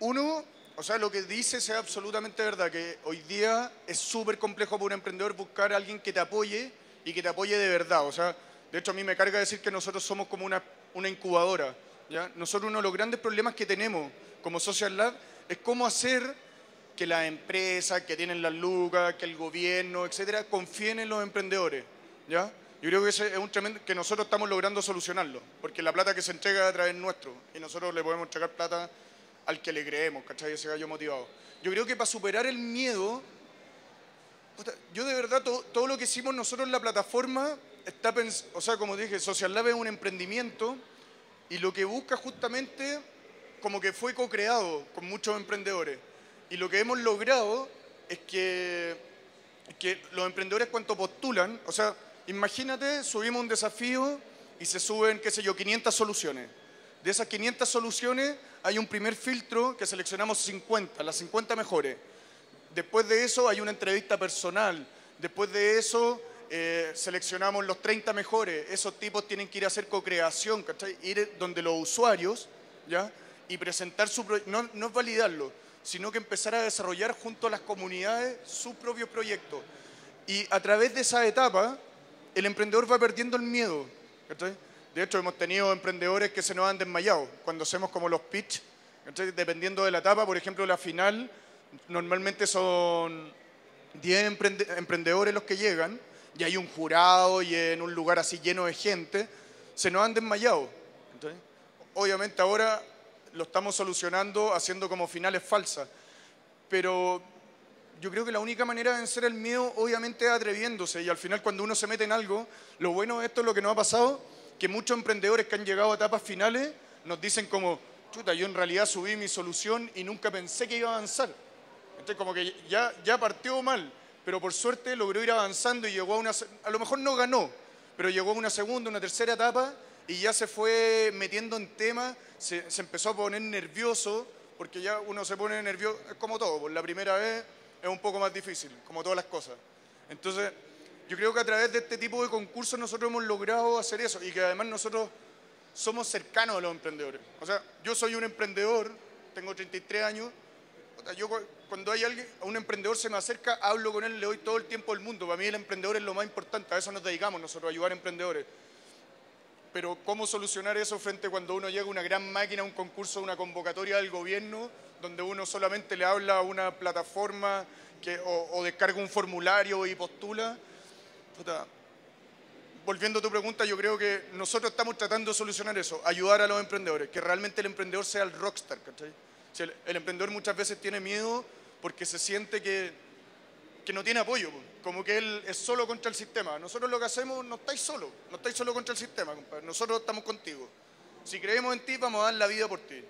uno, o sea, lo que dices es absolutamente verdad, que hoy día es súper complejo para un emprendedor buscar a alguien que te apoye y que te apoye de verdad. O sea, de hecho a mí me carga decir que nosotros somos como una, incubadora. ¿ya? Nosotros uno de los grandes problemas que tenemos como Social Lab es cómo hacer que las empresas que tienen las lucas, que el gobierno, etcétera, confíen en los emprendedores. ¿ya? Yo creo que es un tremendo, que nosotros estamos logrando solucionarlo, porque la plata que se entrega a través nuestro y nosotros le podemos entregar plata al que le creemos, ¿cachai? Ese gallo motivado. Yo creo que para superar el miedo, yo de verdad todo, todo lo que hicimos nosotros en la plataforma está, pens- o sea, como dije, Social Lab es un emprendimiento y lo que busca justamente como que fue co-creado con muchos emprendedores. Y lo que hemos logrado es que, que los emprendedores cuando postulan, o sea, imagínate, subimos un desafío y se suben, qué sé yo, 500 soluciones. De esas 500 soluciones hay un primer filtro que seleccionamos 50, las 50 mejores. Después de eso hay una entrevista personal. Después de eso eh, seleccionamos los 30 mejores. Esos tipos tienen que ir a hacer co-creación. Ir donde los usuarios, ¿ya? Y presentar su proyecto. No, no es validarlo, sino que empezar a desarrollar junto a las comunidades su propio proyecto. Y a través de esa etapa, el emprendedor va perdiendo el miedo. ¿cachai? De hecho, hemos tenido emprendedores que se nos han desmayado cuando hacemos como los pitch, dependiendo de la etapa. Por ejemplo, la final, normalmente son 10 emprendedores los que llegan y hay un jurado y en un lugar así lleno de gente, se nos han desmayado. Obviamente ahora lo estamos solucionando haciendo como finales falsas, pero yo creo que la única manera de vencer el miedo obviamente es atreviéndose y al final cuando uno se mete en algo, lo bueno de esto es lo que nos ha pasado, que muchos emprendedores que han llegado a etapas finales nos dicen como, chuta, yo en realidad subí mi solución y nunca pensé que iba a avanzar. Entonces como que ya, ya partió mal, pero por suerte logró ir avanzando y llegó a una, a lo mejor no ganó, pero llegó a una segunda, una tercera etapa y ya se fue metiendo en temas, se, empezó a poner nervioso, porque ya uno se pone nervioso, es como todo, por la primera vez es un poco más difícil, como todas las cosas. Entonces, yo creo que a través de este tipo de concursos nosotros hemos logrado hacer eso y que además nosotros somos cercanos a los emprendedores. O sea, yo soy un emprendedor, tengo 33 años, yo cuando hay alguien, a un emprendedor se me acerca, hablo con él, le doy todo el tiempo del mundo. Para mí el emprendedor es lo más importante, a eso nos dedicamos nosotros, a ayudar a emprendedores. Pero ¿cómo solucionar eso frente cuando uno llega a una gran máquina, a un concurso, a una convocatoria del gobierno, donde uno solamente le habla a una plataforma o, descarga un formulario y postula? Volviendo a tu pregunta, yo creo que nosotros estamos tratando de solucionar eso, ayudar a los emprendedores, que realmente el emprendedor sea el rockstar, ¿cachai? el, emprendedor muchas veces tiene miedo porque se siente que, que no tiene apoyo, como que él es solo contra el sistema. Nosotros lo que hacemos, no estáis solo, no estáis solo contra el sistema, compadre. Nosotros estamos contigo. Si creemos en ti, vamos a dar la vida por ti.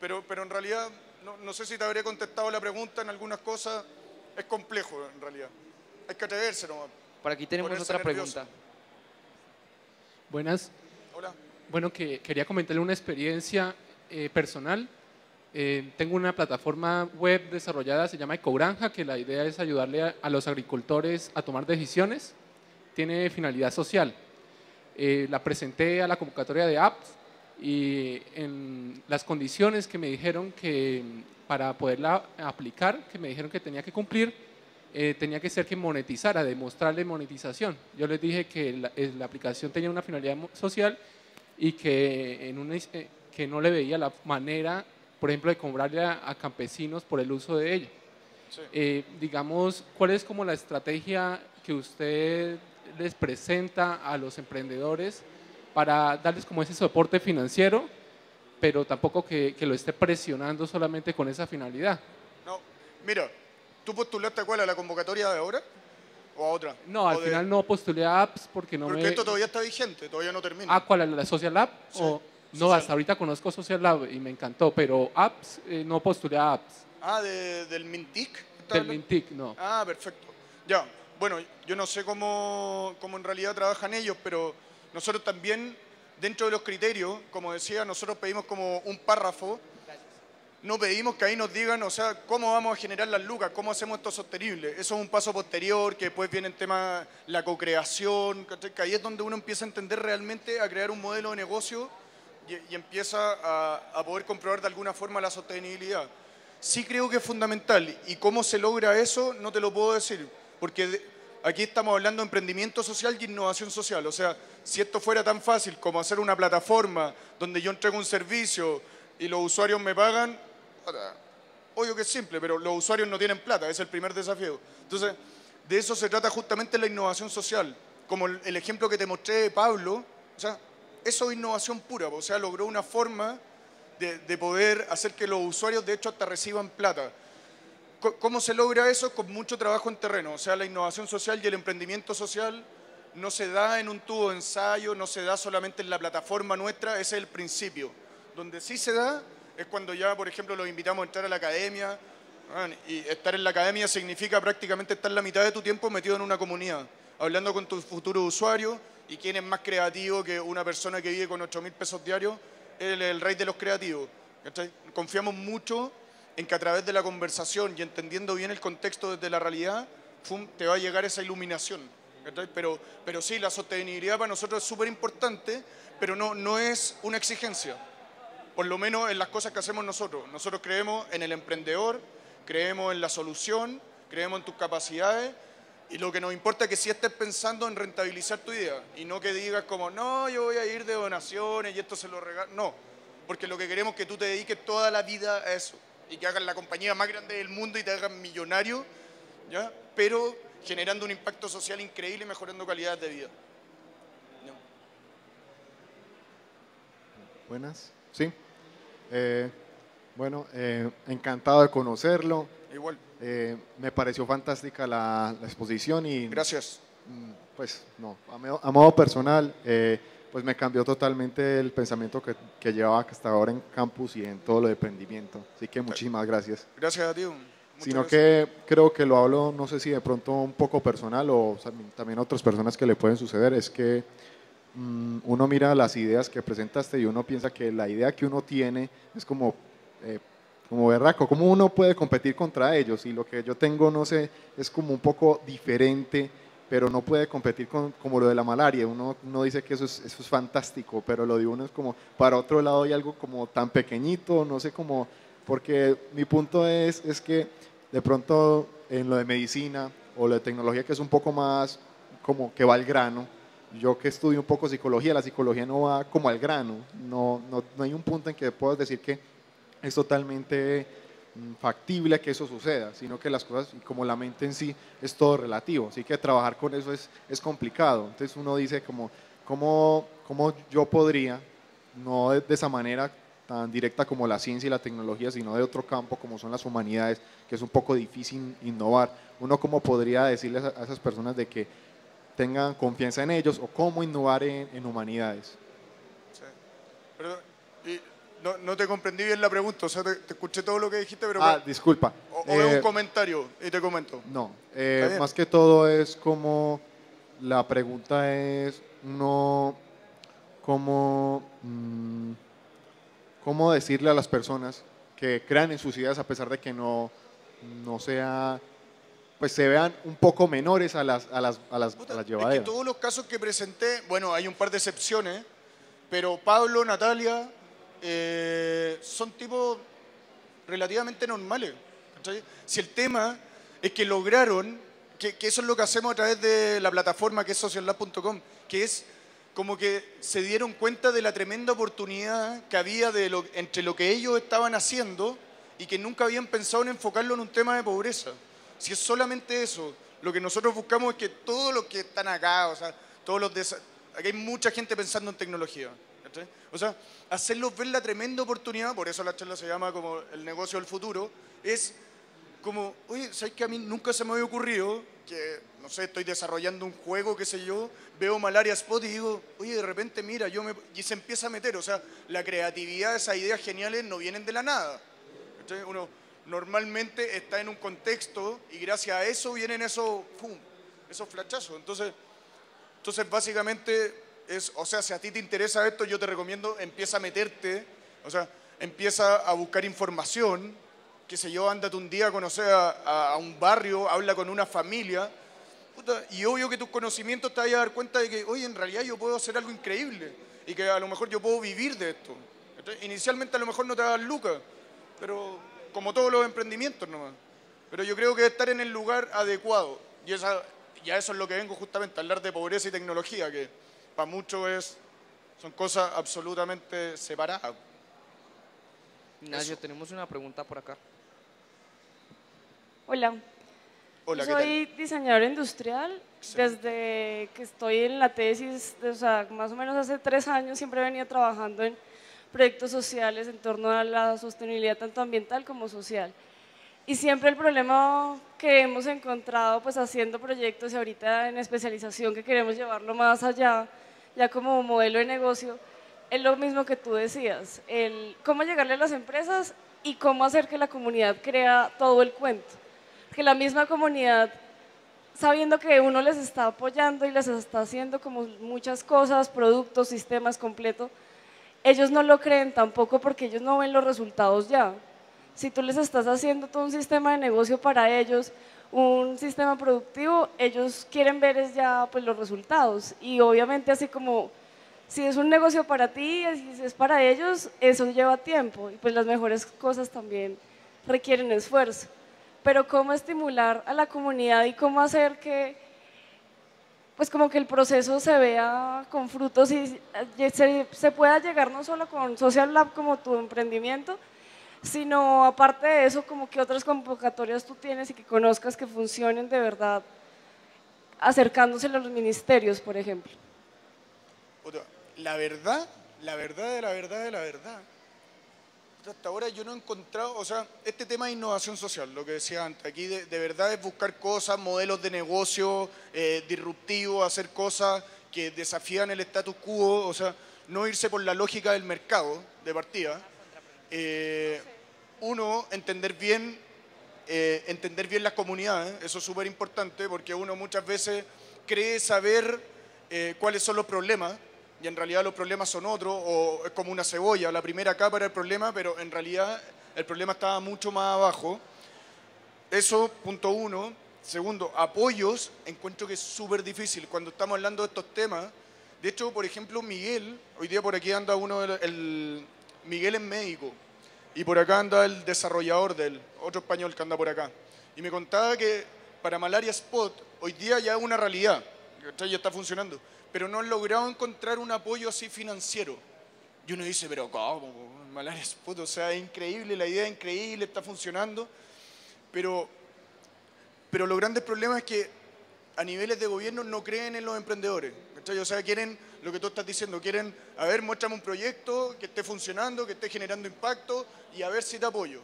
Pero, pero en realidad, no, no sé si te habré contestado la pregunta en algunas cosas, es complejo en realidad. Hay que atreverse nomás. Por aquí tenemos otra pregunta. Buenas. Hola. Bueno, que quería comentarle una experiencia eh, personal eh, tengo una plataforma web desarrollada, se llama Ecogranja, que la idea es ayudarle a, los agricultores a tomar decisiones. Tiene finalidad social. Eh, la presenté a la convocatoria de apps y en las condiciones que me dijeron que para poderla aplicar, que me dijeron que tenía que cumplir, eh, tenía que ser que monetizara, demostrarle monetización. Yo les dije que la, la aplicación tenía una finalidad social y que, en una, que no le veía la manera por ejemplo, de cobrarle a, campesinos por el uso de ella. Eh, digamos, ¿cuál es como la estrategia que usted les presenta a los emprendedores para darles como ese soporte financiero, pero tampoco que, lo esté presionando solamente con esa finalidad? No, mira, ¿tú postulaste a cuál? ¿A la convocatoria de ahora? ¿O a otra? No, al final no postulé a apps porque no porque esto todavía está vigente, todavía no termina. ¿Ah, cuál? ¿La Social App? O no, hasta ahorita conozco Social Lab y me encantó, pero apps, eh, no postulé a apps. Ah, del Mintic. Del Mintic, no. Ah, perfecto. Ya, bueno, yo no sé cómo, cómo en realidad trabajan ellos, pero nosotros también, dentro de los criterios, como decía, nosotros pedimos como un párrafo no pedimos que ahí nos digan, o sea, cómo vamos a generar las lucas, cómo hacemos esto sostenible. Eso es un paso posterior, que después viene el tema la co-creación, que ahí es donde uno empieza a entender realmente a crear un modelo de negocio y, empieza a, poder comprobar de alguna forma la sostenibilidad. Sí creo que es fundamental y cómo se logra eso no te lo puedo decir, porque aquí estamos hablando de emprendimiento social y innovación social. O sea, si esto fuera tan fácil como hacer una plataforma donde yo entrego un servicio y los usuarios me pagan, obvio que es simple, pero los usuarios no tienen plata, es el primer desafío. Entonces, de eso se trata justamente la innovación social. Como el ejemplo que te mostré, Pablo, o sea, eso es innovación pura, o sea, logró una forma de, poder hacer que los usuarios de hecho hasta reciban plata. ¿Cómo se logra eso? Con mucho trabajo en terreno, o sea, la innovación social y el emprendimiento social no se da en un tubo de ensayo, no se da solamente en la plataforma nuestra, ese es el principio. Donde sí se da es cuando ya, por ejemplo, los invitamos a entrar a la academia, y estar en la academia significa prácticamente estar la mitad de tu tiempo metido en una comunidad, hablando con tus futuros usuarios, ¿Y quién es más creativo que una persona que vive con 8 mil pesos diarios? Es el rey de los creativos. Confiamos mucho en que a través de la conversación y entendiendo bien el contexto desde la realidad, te va a llegar esa iluminación. Pero, pero sí, la sostenibilidad para nosotros es súper importante, pero no, no es una exigencia. Por lo menos en las cosas que hacemos nosotros. Nosotros creemos en el emprendedor, creemos en la solución, creemos en tus capacidades y lo que nos importa es que si estés pensando en rentabilizar tu idea y no que digas como, no, yo voy a ir de donaciones y esto se lo regalo. No, porque lo que queremos es que tú te dediques toda la vida a eso y que hagas la compañía más grande del mundo y te hagas millonario, ¿ya? pero generando un impacto social increíble y mejorando calidad de vida. Buenas, sí. Eh, bueno, eh, encantado de conocerlo. Igual. Eh, me pareció fantástica la, la exposición y Gracias. mm, pues no, a, a modo personal, eh, pues me cambió totalmente el pensamiento que, que llevaba hasta ahora en campus y en todo lo de emprendimiento. Así que muchísimas gracias. Gracias a ti. Sino gracias. que creo que lo hablo, no sé si de pronto un poco personal o también- también a otras personas que le pueden suceder, es que uno mira las ideas que presentaste y uno piensa que la idea que uno tiene es como, eh, como berraco, ¿cómo uno puede competir contra ellos? Y lo que yo tengo, no sé, es como un poco diferente, pero no puede competir con como lo de la malaria. Uno, uno dice que eso es, eso es fantástico, pero lo de uno es como, para otro lado hay algo como tan pequeñito, no sé cómo, porque mi punto es, es que de pronto en lo de medicina o lo de tecnología que es un poco más como que va al grano, yo que estudio un poco psicología, la psicología no va como al grano, no, no, no hay un punto en que puedas decir que es totalmente mm, factible que eso suceda, sino que las cosas, como la mente en sí, es todo relativo, así que trabajar con eso es, es complicado. Entonces uno dice como, ¿cómo, cómo yo podría, no de, de esa manera tan directa como la ciencia y la tecnología, sino de otro campo como son las humanidades, que es un poco difícil innovar, uno cómo podría decirles a, a esas personas de que tengan confianza en ellos o cómo innovar en, en humanidades. Sí. Y no, no te comprendí bien la pregunta, o sea, te, te escuché todo lo que dijiste, pero... Ah, disculpa. o, o es Eh, un comentario y te comento. No, eh, más que todo es como, la pregunta es, no, cómo, mm, cómo decirle a las personas que crean en sus ideas a pesar de que no, no sea, pues se vean un poco menores a las, a las, a las, a las es que todos los casos que presenté, bueno, hay un par de excepciones, pero Pablo, Natalia, eh, son tipos relativamente normales. ¿cachai? Si el tema es que lograron, que, que eso es lo que hacemos a través de la plataforma que es sociallab.com, que es como que se dieron cuenta de la tremenda oportunidad que había de lo- entre lo que ellos estaban haciendo y que nunca habían pensado en enfocarlo en un tema de pobreza. Si es solamente eso, lo que nosotros buscamos es que todos los que están acá, o sea, todos los desa- aquí hay mucha gente pensando en tecnología. ¿cachai? O sea, hacerlos ver la tremenda oportunidad, por eso la charla se llama como el negocio del futuro, es como, oye, ¿sabes que a mí nunca se me había ocurrido que, no sé, estoy desarrollando un juego, qué sé yo, veo Malaria Spot y digo, oye, de repente, mira, yo me... Y se empieza a meter, o sea, la creatividad, esas ideas geniales no vienen de la nada. ¿cachai? Uno normalmente está en un contexto y gracias a eso vienen esos, ¡pum!, esos flachazos. Entonces, entonces, básicamente, es, o sea, si a ti te interesa esto, yo te recomiendo, empieza a meterte, o sea, empieza a buscar información, qué sé yo, ándate un día a conocer a, a- un barrio, habla con una familia, puta, y obvio que tus conocimientos te vayas a dar cuenta de que, oye, en realidad yo puedo hacer algo increíble, y que a lo mejor yo puedo vivir de esto. ¿cachai? Inicialmente a lo mejor no te dar lucas, pero como todos los emprendimientos nomás. Pero yo creo que estar en el lugar adecuado. Y, esa, y a eso es lo que vengo justamente, a hablar de pobreza y tecnología, que para muchos es, son cosas absolutamente separadas. Ignacio, tenemos una pregunta por acá. Hola, Hola, ¿qué soy tal? diseñadora industrial. Desde que estoy en la tesis, o sea, más o menos hace tres años, siempre he venido trabajando en proyectos sociales en torno a la sostenibilidad tanto ambiental como social. Y siempre el problema que hemos encontrado pues haciendo proyectos y ahorita en especialización que queremos llevarlo más allá, ya como modelo de negocio, es lo mismo que tú decías, el cómo llegarle a las empresas y cómo hacer que la comunidad crea todo el cuento. Que la misma comunidad sabiendo que uno les está apoyando y les está haciendo como muchas cosas, productos, sistemas completos, ellos no lo creen tampoco porque ellos no ven los resultados ya. Si tú les estás haciendo todo un sistema de negocio para ellos, un sistema productivo, ellos quieren ver ya pues, los resultados. Y obviamente así como si es un negocio para ti, si es para ellos, eso lleva tiempo. Y pues las mejores cosas también requieren esfuerzo. Pero cómo estimular a la comunidad y cómo hacer que pues como que el proceso se vea con frutos y se, pueda llegar no solo con Social Lab como tu emprendimiento, sino aparte de eso, como que otras convocatorias tú tienes y que conozcas que funcionen de verdad, acercándose a los ministerios, por ejemplo. La verdad, la verdad de la verdad de la verdad. Hasta ahora yo no he encontrado, o sea, este tema de innovación social, lo que decía antes, aquí de, verdad es buscar cosas, modelos de negocio eh, disruptivos, hacer cosas que desafían el status quo, o sea, no irse por la lógica del mercado de partida. Eh, uno, entender bien, eh, entender bien las comunidades, eso es súper importante porque uno muchas veces cree saber cuáles son los problemas y en realidad los problemas son otros, o es como una cebolla, la primera capa era el problema, pero en realidad el problema estaba mucho más abajo. Eso, punto uno. Segundo, apoyos, encuentro que es súper difícil cuando estamos hablando de estos temas. De hecho, por ejemplo, Miguel, hoy día por aquí anda uno, el Miguel es médico, y por acá anda el desarrollador del otro español que anda por acá. Y me contaba que para Malaria Spot hoy día ya es una realidad, ya está funcionando, pero no han logrado encontrar un apoyo así financiero. Y uno dice, pero ¿cómo? Malaria Spot, o sea, es increíble, la idea es increíble, está funcionando, pero, pero los grandes problemas es que a niveles de gobierno no creen en los emprendedores. O sea, quieren lo que tú estás diciendo, quieren, a ver, muéstrame un proyecto que esté funcionando, que esté generando impacto y a ver si te apoyo.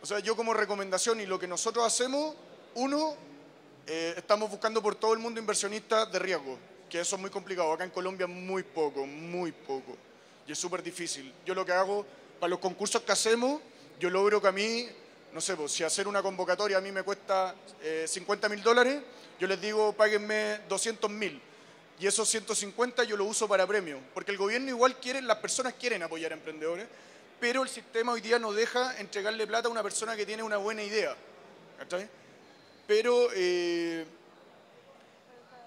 o sea, yo como recomendación y lo que nosotros hacemos, uno, eh, estamos buscando por todo el mundo inversionistas de riesgo, que eso es muy complicado. Acá en Colombia muy poco, muy poco. Y es súper difícil. Yo lo que hago, para los concursos que hacemos, yo logro que a mí, no sé, pues, si hacer una convocatoria a mí me cuesta 50 eh, mil dólares, yo les digo, páguenme 200 mil. Y esos 150 yo lo uso para premio. Porque el gobierno igual quiere, las personas quieren apoyar a emprendedores, pero el sistema hoy día no deja entregarle plata a una persona que tiene una buena idea. Pero, eh,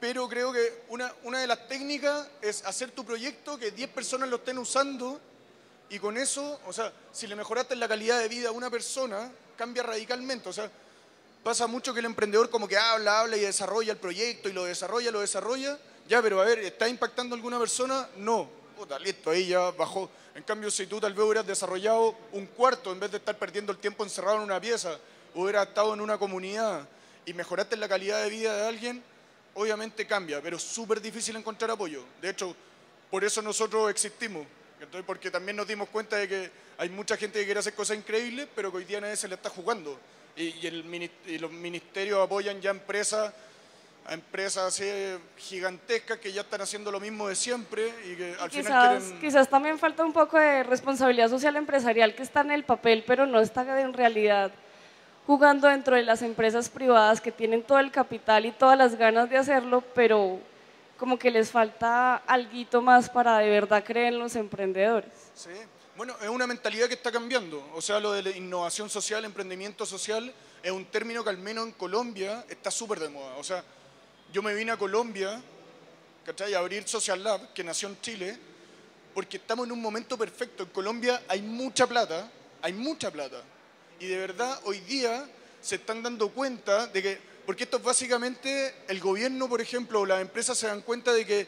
pero creo que una, una de las técnicas es hacer tu proyecto, que 10 personas lo estén usando y con eso, o sea, si le mejoraste la calidad de vida a una persona, cambia radicalmente. O sea, Pasa mucho que el emprendedor como que habla, habla y desarrolla el proyecto y lo desarrolla, lo desarrolla. Ya, pero a ver, ¿está impactando alguna persona? No. Puta, listo, ahí ya bajó. En cambio, si tú tal vez hubieras desarrollado un cuarto en vez de estar perdiendo el tiempo encerrado en una pieza, hubieras estado en una comunidad y mejoraste la calidad de vida de alguien, obviamente cambia, pero es súper difícil encontrar apoyo. De hecho, por eso nosotros existimos, porque también nos dimos cuenta de que hay mucha gente que quiere hacer cosas increíbles, pero que hoy día nadie se le está jugando. Y, el, los ministerios apoyan ya empresas a empresas así gigantescas que ya están haciendo lo mismo de siempre y que al quizás, final quieren... Quizás también falta un poco de responsabilidad social empresarial que está en el papel, pero no está en realidad jugando dentro de las empresas privadas que tienen todo el capital y todas las ganas de hacerlo, pero como que les falta algo más para de verdad creer en los emprendedores. Sí, bueno, es una mentalidad que está cambiando. O sea, lo de la innovación social, emprendimiento social, es un término que al menos en Colombia está súper de moda. O sea, yo me vine a Colombia, ¿cachai? A abrir Social Lab, que nació en Chile, porque estamos en un momento perfecto. En Colombia hay mucha plata, hay mucha plata. Y de verdad, hoy día se están dando cuenta de que, porque esto es básicamente, el gobierno, por ejemplo, o las empresas se dan cuenta de que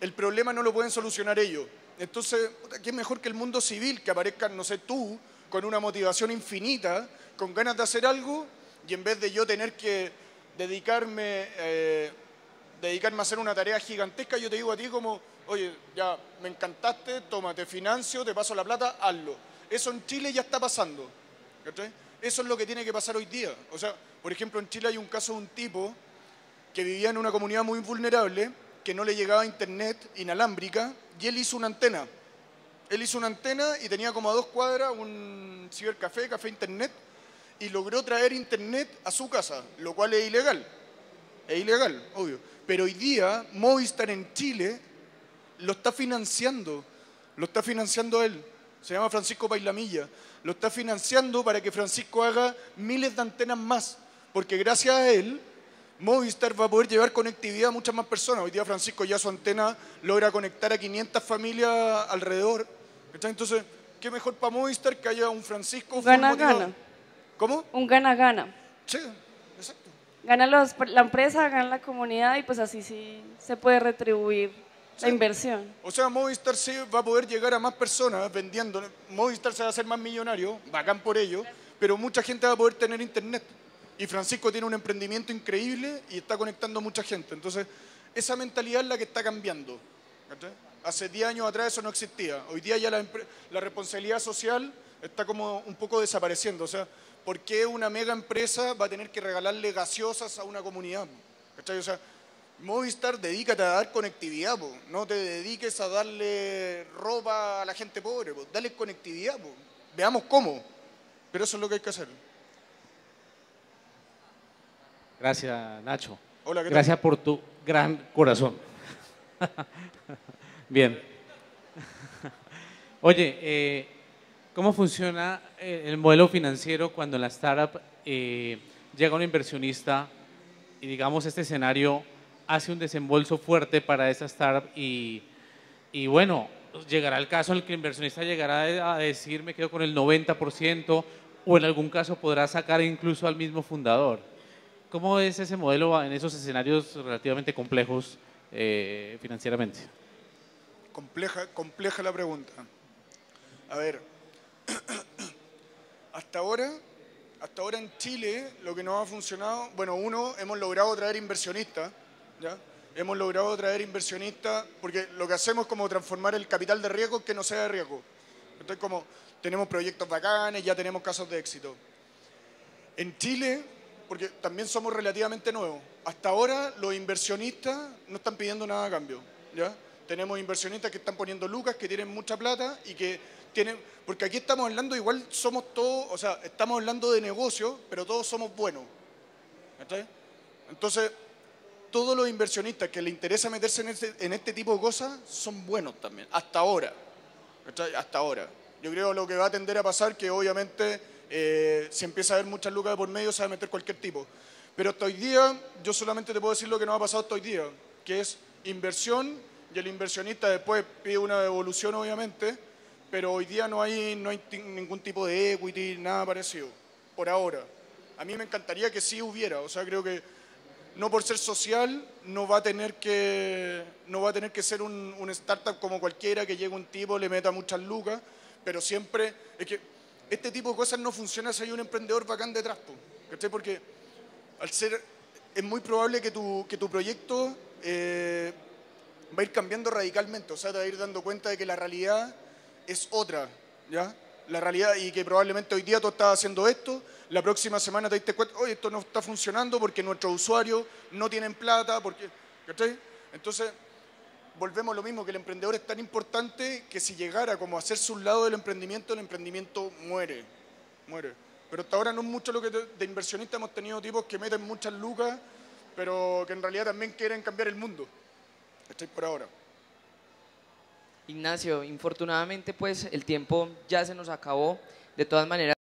el problema no lo pueden solucionar ellos entonces, ¿qué mejor que el mundo civil que aparezca, no sé, tú, con una motivación infinita, con ganas de hacer algo, y en vez de yo tener que dedicarme, eh, dedicarme a hacer una tarea gigantesca, yo te digo a ti como, oye, ya me encantaste, toma, te financio, te paso la plata, hazlo. Eso en Chile ya está pasando. Eso es lo que tiene que pasar hoy día. O sea, por ejemplo, en Chile hay un caso de un tipo que vivía en una comunidad muy vulnerable, que no le llegaba internet inalámbrica y él hizo una antena. Él hizo una antena y tenía como a dos cuadras un cibercafé, café internet, y logró traer internet a su casa, lo cual es ilegal. Es ilegal, obvio. Pero hoy día Movistar en Chile lo está financiando, lo está financiando él. Se llama Francisco Bailamilla. Lo está financiando para que Francisco haga miles de antenas más, porque gracias a él Movistar va a poder llevar conectividad a muchas más personas. Hoy día Francisco ya su antena logra conectar a 500 familias alrededor. Entonces, ¿qué mejor para Movistar que haya un Francisco? Gana, gana. ¿Cómo? Un gana-gana. Sí, exacto. Gana los, la empresa, gana la comunidad y pues así sí se puede retribuir la inversión. O sea, Movistar sí va a poder llegar a más personas vendiendo. Movistar se va a hacer más millonario, bacán por ello, pero mucha gente va a poder tener internet. Y Francisco tiene un emprendimiento increíble y está conectando a mucha gente. Entonces, esa mentalidad es la que está cambiando. Hace 10 años atrás eso no existía. Hoy día ya la, la, responsabilidad social está como un poco desapareciendo. O sea, ¿por qué una mega empresa va a tener que regalarle gaseosas a una comunidad? O sea, Movistar, dedícate a dar conectividad, no te dediques a darle ropa a la gente pobre, dale conectividad, veamos cómo. Pero eso es lo que hay que hacer. Gracias, Nacho. Hola, ¿qué Gracias por tu gran corazón. Bien. Oye, eh, ¿cómo funciona eh, el modelo financiero cuando la startup eh, llega un inversionista y digamos este escenario hace un desembolso fuerte para esa startup y, y bueno, llegará el caso en el que el inversionista llegará a decir me quedo con el 90% o en algún caso podrá sacar incluso al mismo fundador. ¿Cómo es ese modelo en esos escenarios relativamente complejos eh, financieramente? Compleja, compleja la pregunta. A ver, hasta ahora, hasta ahora en Chile lo que no ha funcionado, bueno, uno, hemos logrado traer inversionistas, Hemos logrado traer inversionistas, porque lo que hacemos es como transformar el capital de riesgo que no sea de riesgo. Entonces, como tenemos proyectos bacanes, ya tenemos casos de éxito. En Chile, porque también somos relativamente nuevos. Hasta ahora los inversionistas no están pidiendo nada a cambio. ¿ya? Tenemos inversionistas que están poniendo lucas, que tienen mucha plata y que tienen... Porque aquí estamos hablando, igual somos todos, o sea, estamos hablando de negocio, pero todos somos buenos. Entonces, todos los inversionistas que les interesa meterse en este, en este tipo de cosas son buenos también, hasta ahora. Hasta ahora. Yo creo lo que va a tender a pasar que obviamente eh, si empieza a haber muchas lucas de por medio, se va a meter cualquier tipo. Pero hasta hoy día, yo solamente te puedo decir lo que nos ha pasado hasta hoy día, que es inversión y el inversionista después pide una devolución, obviamente, pero hoy día no hay, no hay ningún tipo de equity, nada parecido, por ahora. A mí me encantaría que sí hubiera, o sea, creo que no por ser social no va a tener que, no va a tener que ser un, startup como cualquiera que llegue un tipo, le meta muchas lucas, pero siempre, es que este tipo de cosas no funcionan si hay un emprendedor bacán detrás, ¿cachai? Porque al ser, es muy probable que tu, que tu proyecto eh, va a ir cambiando radicalmente, o sea, te va a ir dando cuenta de que la realidad es otra, ¿ya? La realidad, y que probablemente hoy día tú estás haciendo esto, la próxima semana te diste cuenta, oye, esto no está funcionando porque nuestros usuarios no tienen plata, porque, ¿cachai? Entonces, volvemos a lo mismo, que el emprendedor es tan importante que si llegara como a hacerse un lado del emprendimiento, el emprendimiento muere, muere. Pero hasta ahora no es mucho lo que de inversionistas hemos tenido tipos que meten muchas lucas, pero que en realidad también quieren cambiar el mundo. Estoy por ahora. Ignacio, infortunadamente pues el tiempo ya se nos acabó. De todas maneras...